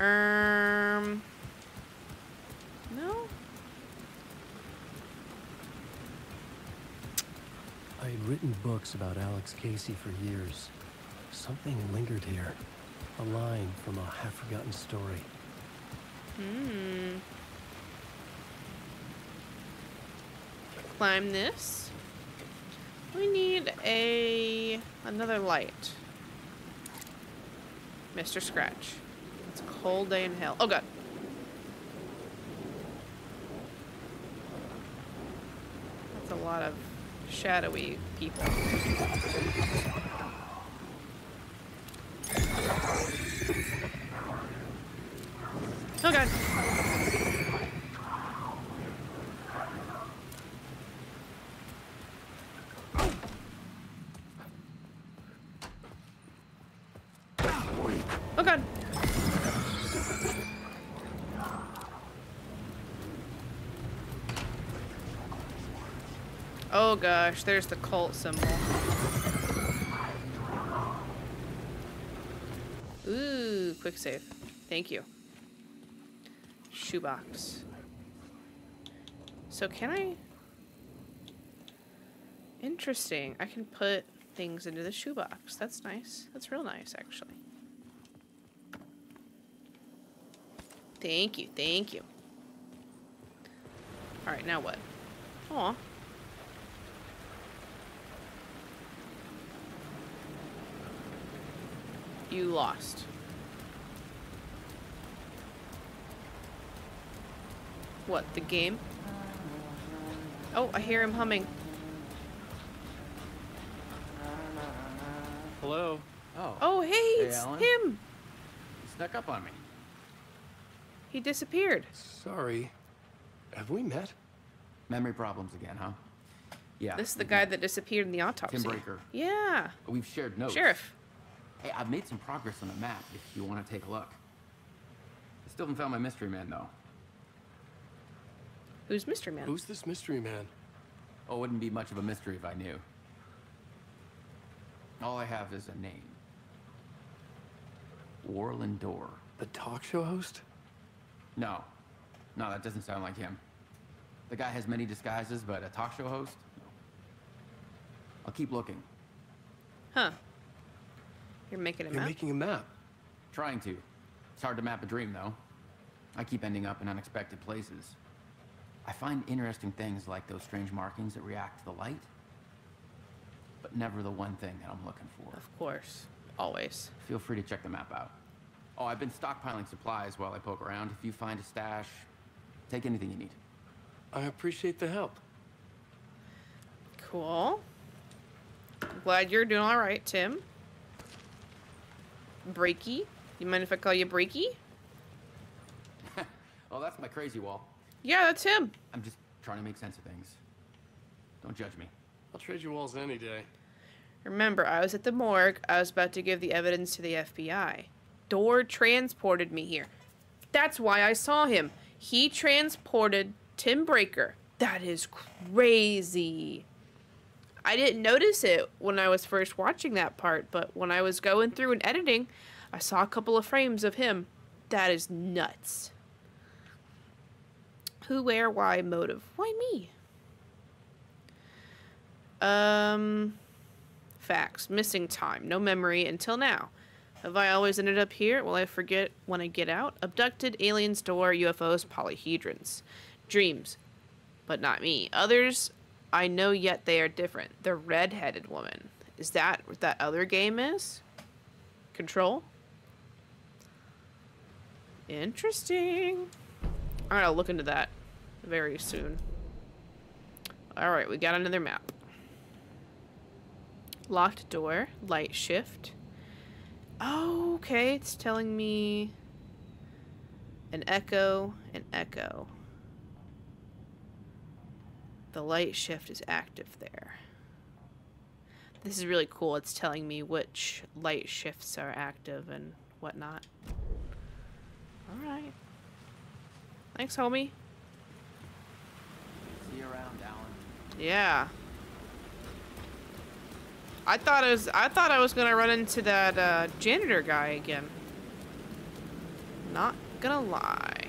Um... No? I had written books about Alex Casey for years. Something lingered here. A line from a half-forgotten story. Hmm. Climb this. We need a another light. Mr. Scratch. It's a cold day in hell. Oh god. That's a lot of shadowy people. Oh god. Oh god. Oh gosh, there's the cult symbol. Ooh, quick save. Thank you. Shoebox. So can I... Interesting. I can put things into the shoebox. That's nice. That's real nice, actually. Thank you, thank you. Alright, now what? Aw. You lost. What, the game? Oh, I hear him humming. Hello. Oh. Oh, hey, it's Alan. him! You snuck up on me. He disappeared. Sorry. Have we met? Memory problems again, huh? Yeah. This is the guy that disappeared in the autopsy. Tim Breaker. Yeah. We've shared notes. Sheriff. Hey, I've made some progress on the map if you want to take a look. I still haven't found my mystery man, though. Who's Mystery Man? Who's this mystery man? Oh, it wouldn't be much of a mystery if I knew. All I have is a name. Warlin Door. The talk show host? No. No, that doesn't sound like him. The guy has many disguises, but a talk show host? No. I'll keep looking. Huh. You're making a map. You're map? making a map. Trying to. It's hard to map a dream, though. I keep ending up in unexpected places. I find interesting things like those strange markings that react to the light, but never the one thing that I'm looking for. Of course. Always. Feel free to check the map out. Oh, I've been stockpiling supplies while I poke around. If you find a stash, take anything you need. I appreciate the help. Cool. Glad you're doing all right, Tim. Breaky. You mind if I call you Breaky? Oh, that's my crazy wall. Yeah, that's him. I'm just trying to make sense of things. Don't judge me. I'll trade you walls any day. Remember, I was at the morgue. I was about to give the evidence to the FBI. Door transported me here. That's why I saw him. He transported Tim Breaker. That is crazy. I didn't notice it when I was first watching that part, but when I was going through and editing, I saw a couple of frames of him. That is nuts. Who, where, why, motive? Why me? Um, facts. Missing time. No memory until now. Have I always ended up here? Will I forget when I get out? Abducted, aliens, door, UFOs, polyhedrons. Dreams. But not me. Others, I know yet they are different. The red-headed woman. Is that what that other game is? Control? Interesting. Alright, I'll look into that very soon. Alright, we got another map. Locked door, light shift. Oh, okay, it's telling me an echo, an echo. The light shift is active there. This is really cool. It's telling me which light shifts are active and whatnot. Alright. Thanks, homie. See you around, Alan. Yeah. I thought I was I thought I was gonna run into that uh, janitor guy again. Not gonna lie.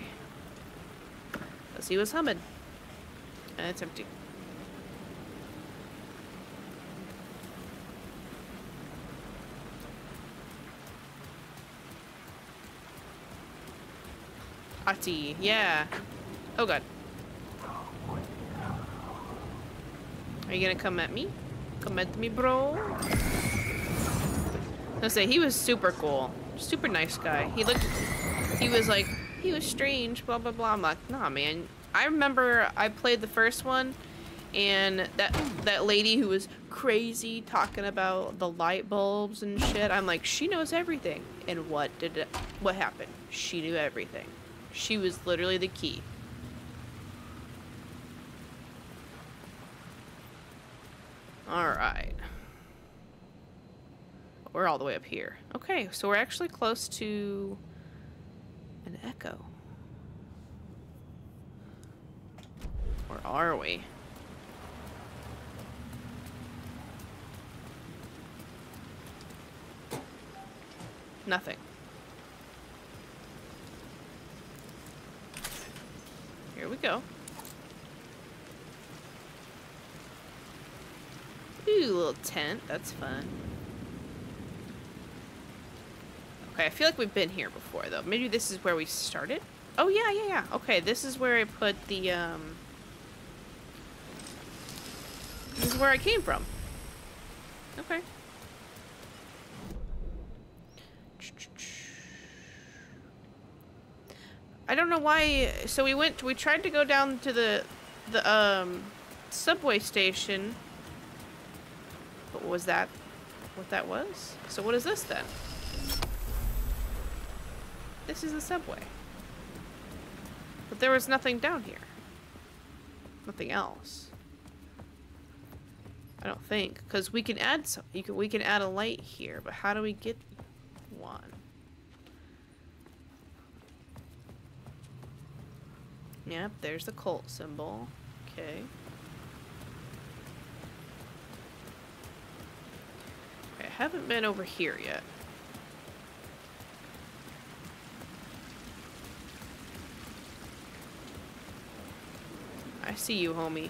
Cause he was humming. And it's empty. Ati, yeah. Oh god. Are you gonna come at me? Come at me, bro. I say he was super cool, super nice guy. He looked, he was like, he was strange, blah blah blah. I'm like, nah, man. I remember I played the first one, and that that lady who was crazy talking about the light bulbs and shit. I'm like, she knows everything. And what did it, what happened? She knew everything. She was literally the key. Alright. We're all the way up here. Okay, so we're actually close to an echo. Or are we? Nothing. Here we go. Ooh, little tent. That's fun. Okay, I feel like we've been here before, though. Maybe this is where we started? Oh, yeah, yeah, yeah. Okay, this is where I put the, um... This is where I came from. Okay. I don't know why... So we went... We tried to go down to the... The, um... Subway station. But was that... What that was? So what is this, then? This is the subway. But there was nothing down here. Nothing else. I don't think, because we can add some. You can we can add a light here, but how do we get one? Yep, there's the cult symbol. Okay. Okay, I haven't been over here yet. I see you, homie.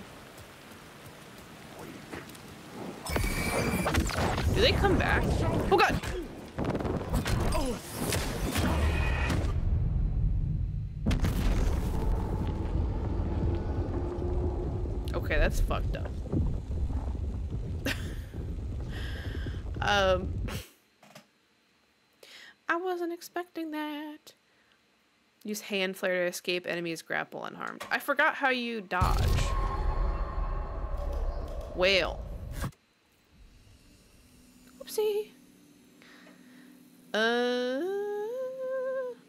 Do they come back? Oh god! Okay, that's fucked up. um... I wasn't expecting that. Use hand flare to escape enemies grapple unharmed. I forgot how you dodge. Whale. Oopsie. Uh,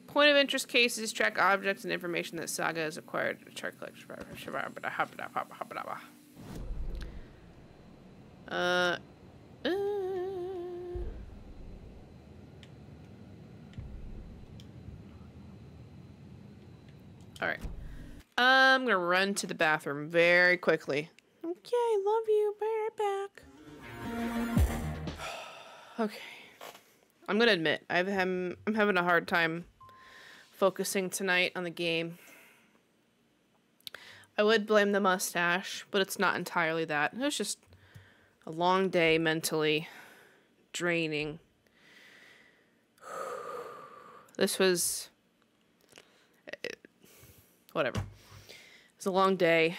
point of interest cases track objects and information that Saga has acquired. Uh, uh. Alright. I'm gonna run to the bathroom very quickly. Okay, love you. Be right back. Okay. I'm gonna admit, I've I'm, I'm having a hard time focusing tonight on the game. I would blame the mustache, but it's not entirely that. It was just a long day mentally draining. This was whatever. It's a long day.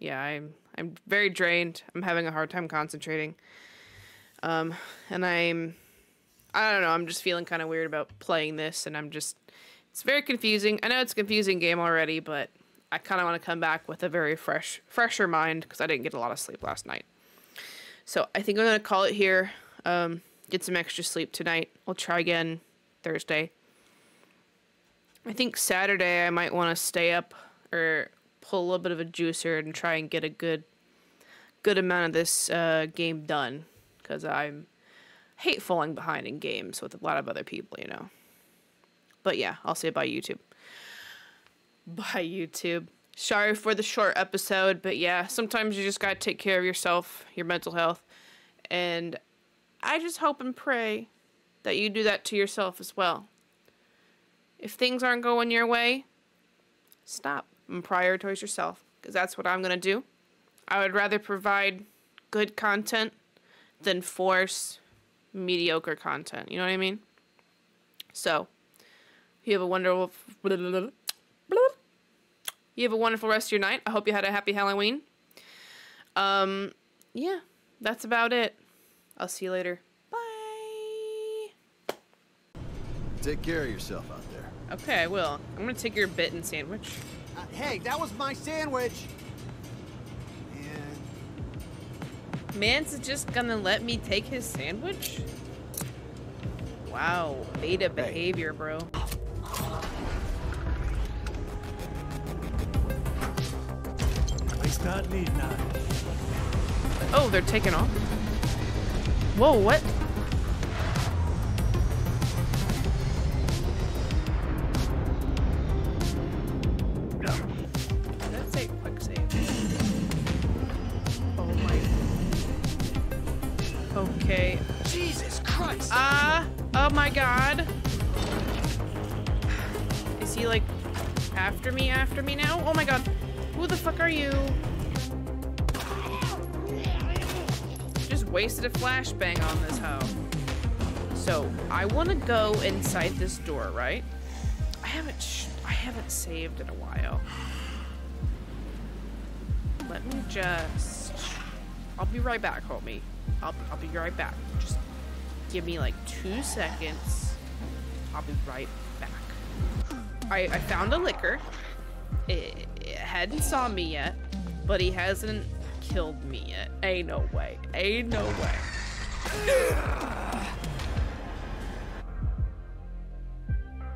Yeah, I'm I'm very drained. I'm having a hard time concentrating. Um, and I'm, I don't know, I'm just feeling kind of weird about playing this, and I'm just, it's very confusing. I know it's a confusing game already, but I kind of want to come back with a very fresh, fresher mind because I didn't get a lot of sleep last night. So I think I'm gonna call it here. Um, get some extra sleep tonight. I'll try again Thursday. I think Saturday I might want to stay up or pull a little bit of a juicer and try and get a good good amount of this uh, game done because I'm hate falling behind in games with a lot of other people, you know. But yeah, I'll say bye YouTube. Bye YouTube. Sorry for the short episode, but yeah, sometimes you just gotta take care of yourself, your mental health, and I just hope and pray that you do that to yourself as well. If things aren't going your way, stop and prioritize yourself because that's what I'm to do. I would rather provide good content than force mediocre content. You know what I mean? So, you have a wonderful you have a wonderful rest of your night. I hope you had a happy Halloween. Um yeah, that's about it. I'll see you later. Bye. Take care of yourself out there. Okay, I will. I'm gonna take your bitten sandwich. Uh, hey, that was my sandwich. Man's just gonna let me take his sandwich? Wow, beta behavior, bro. Waste not, need not. Oh, they're taking off? Whoa, what? After me, now? Oh my god. Who the fuck are you? Just wasted a flashbang on this hoe. So, I want to go inside this door, right? I haven't I haven't saved in a while. Let me just... I'll be right back, homie. I'll, I'll be right back. Just give me like two seconds. I'll be right back. I, I found a Licker. It, it hadn't saw me yet, but he hasn't killed me yet. Ain't no way. Ain't no way.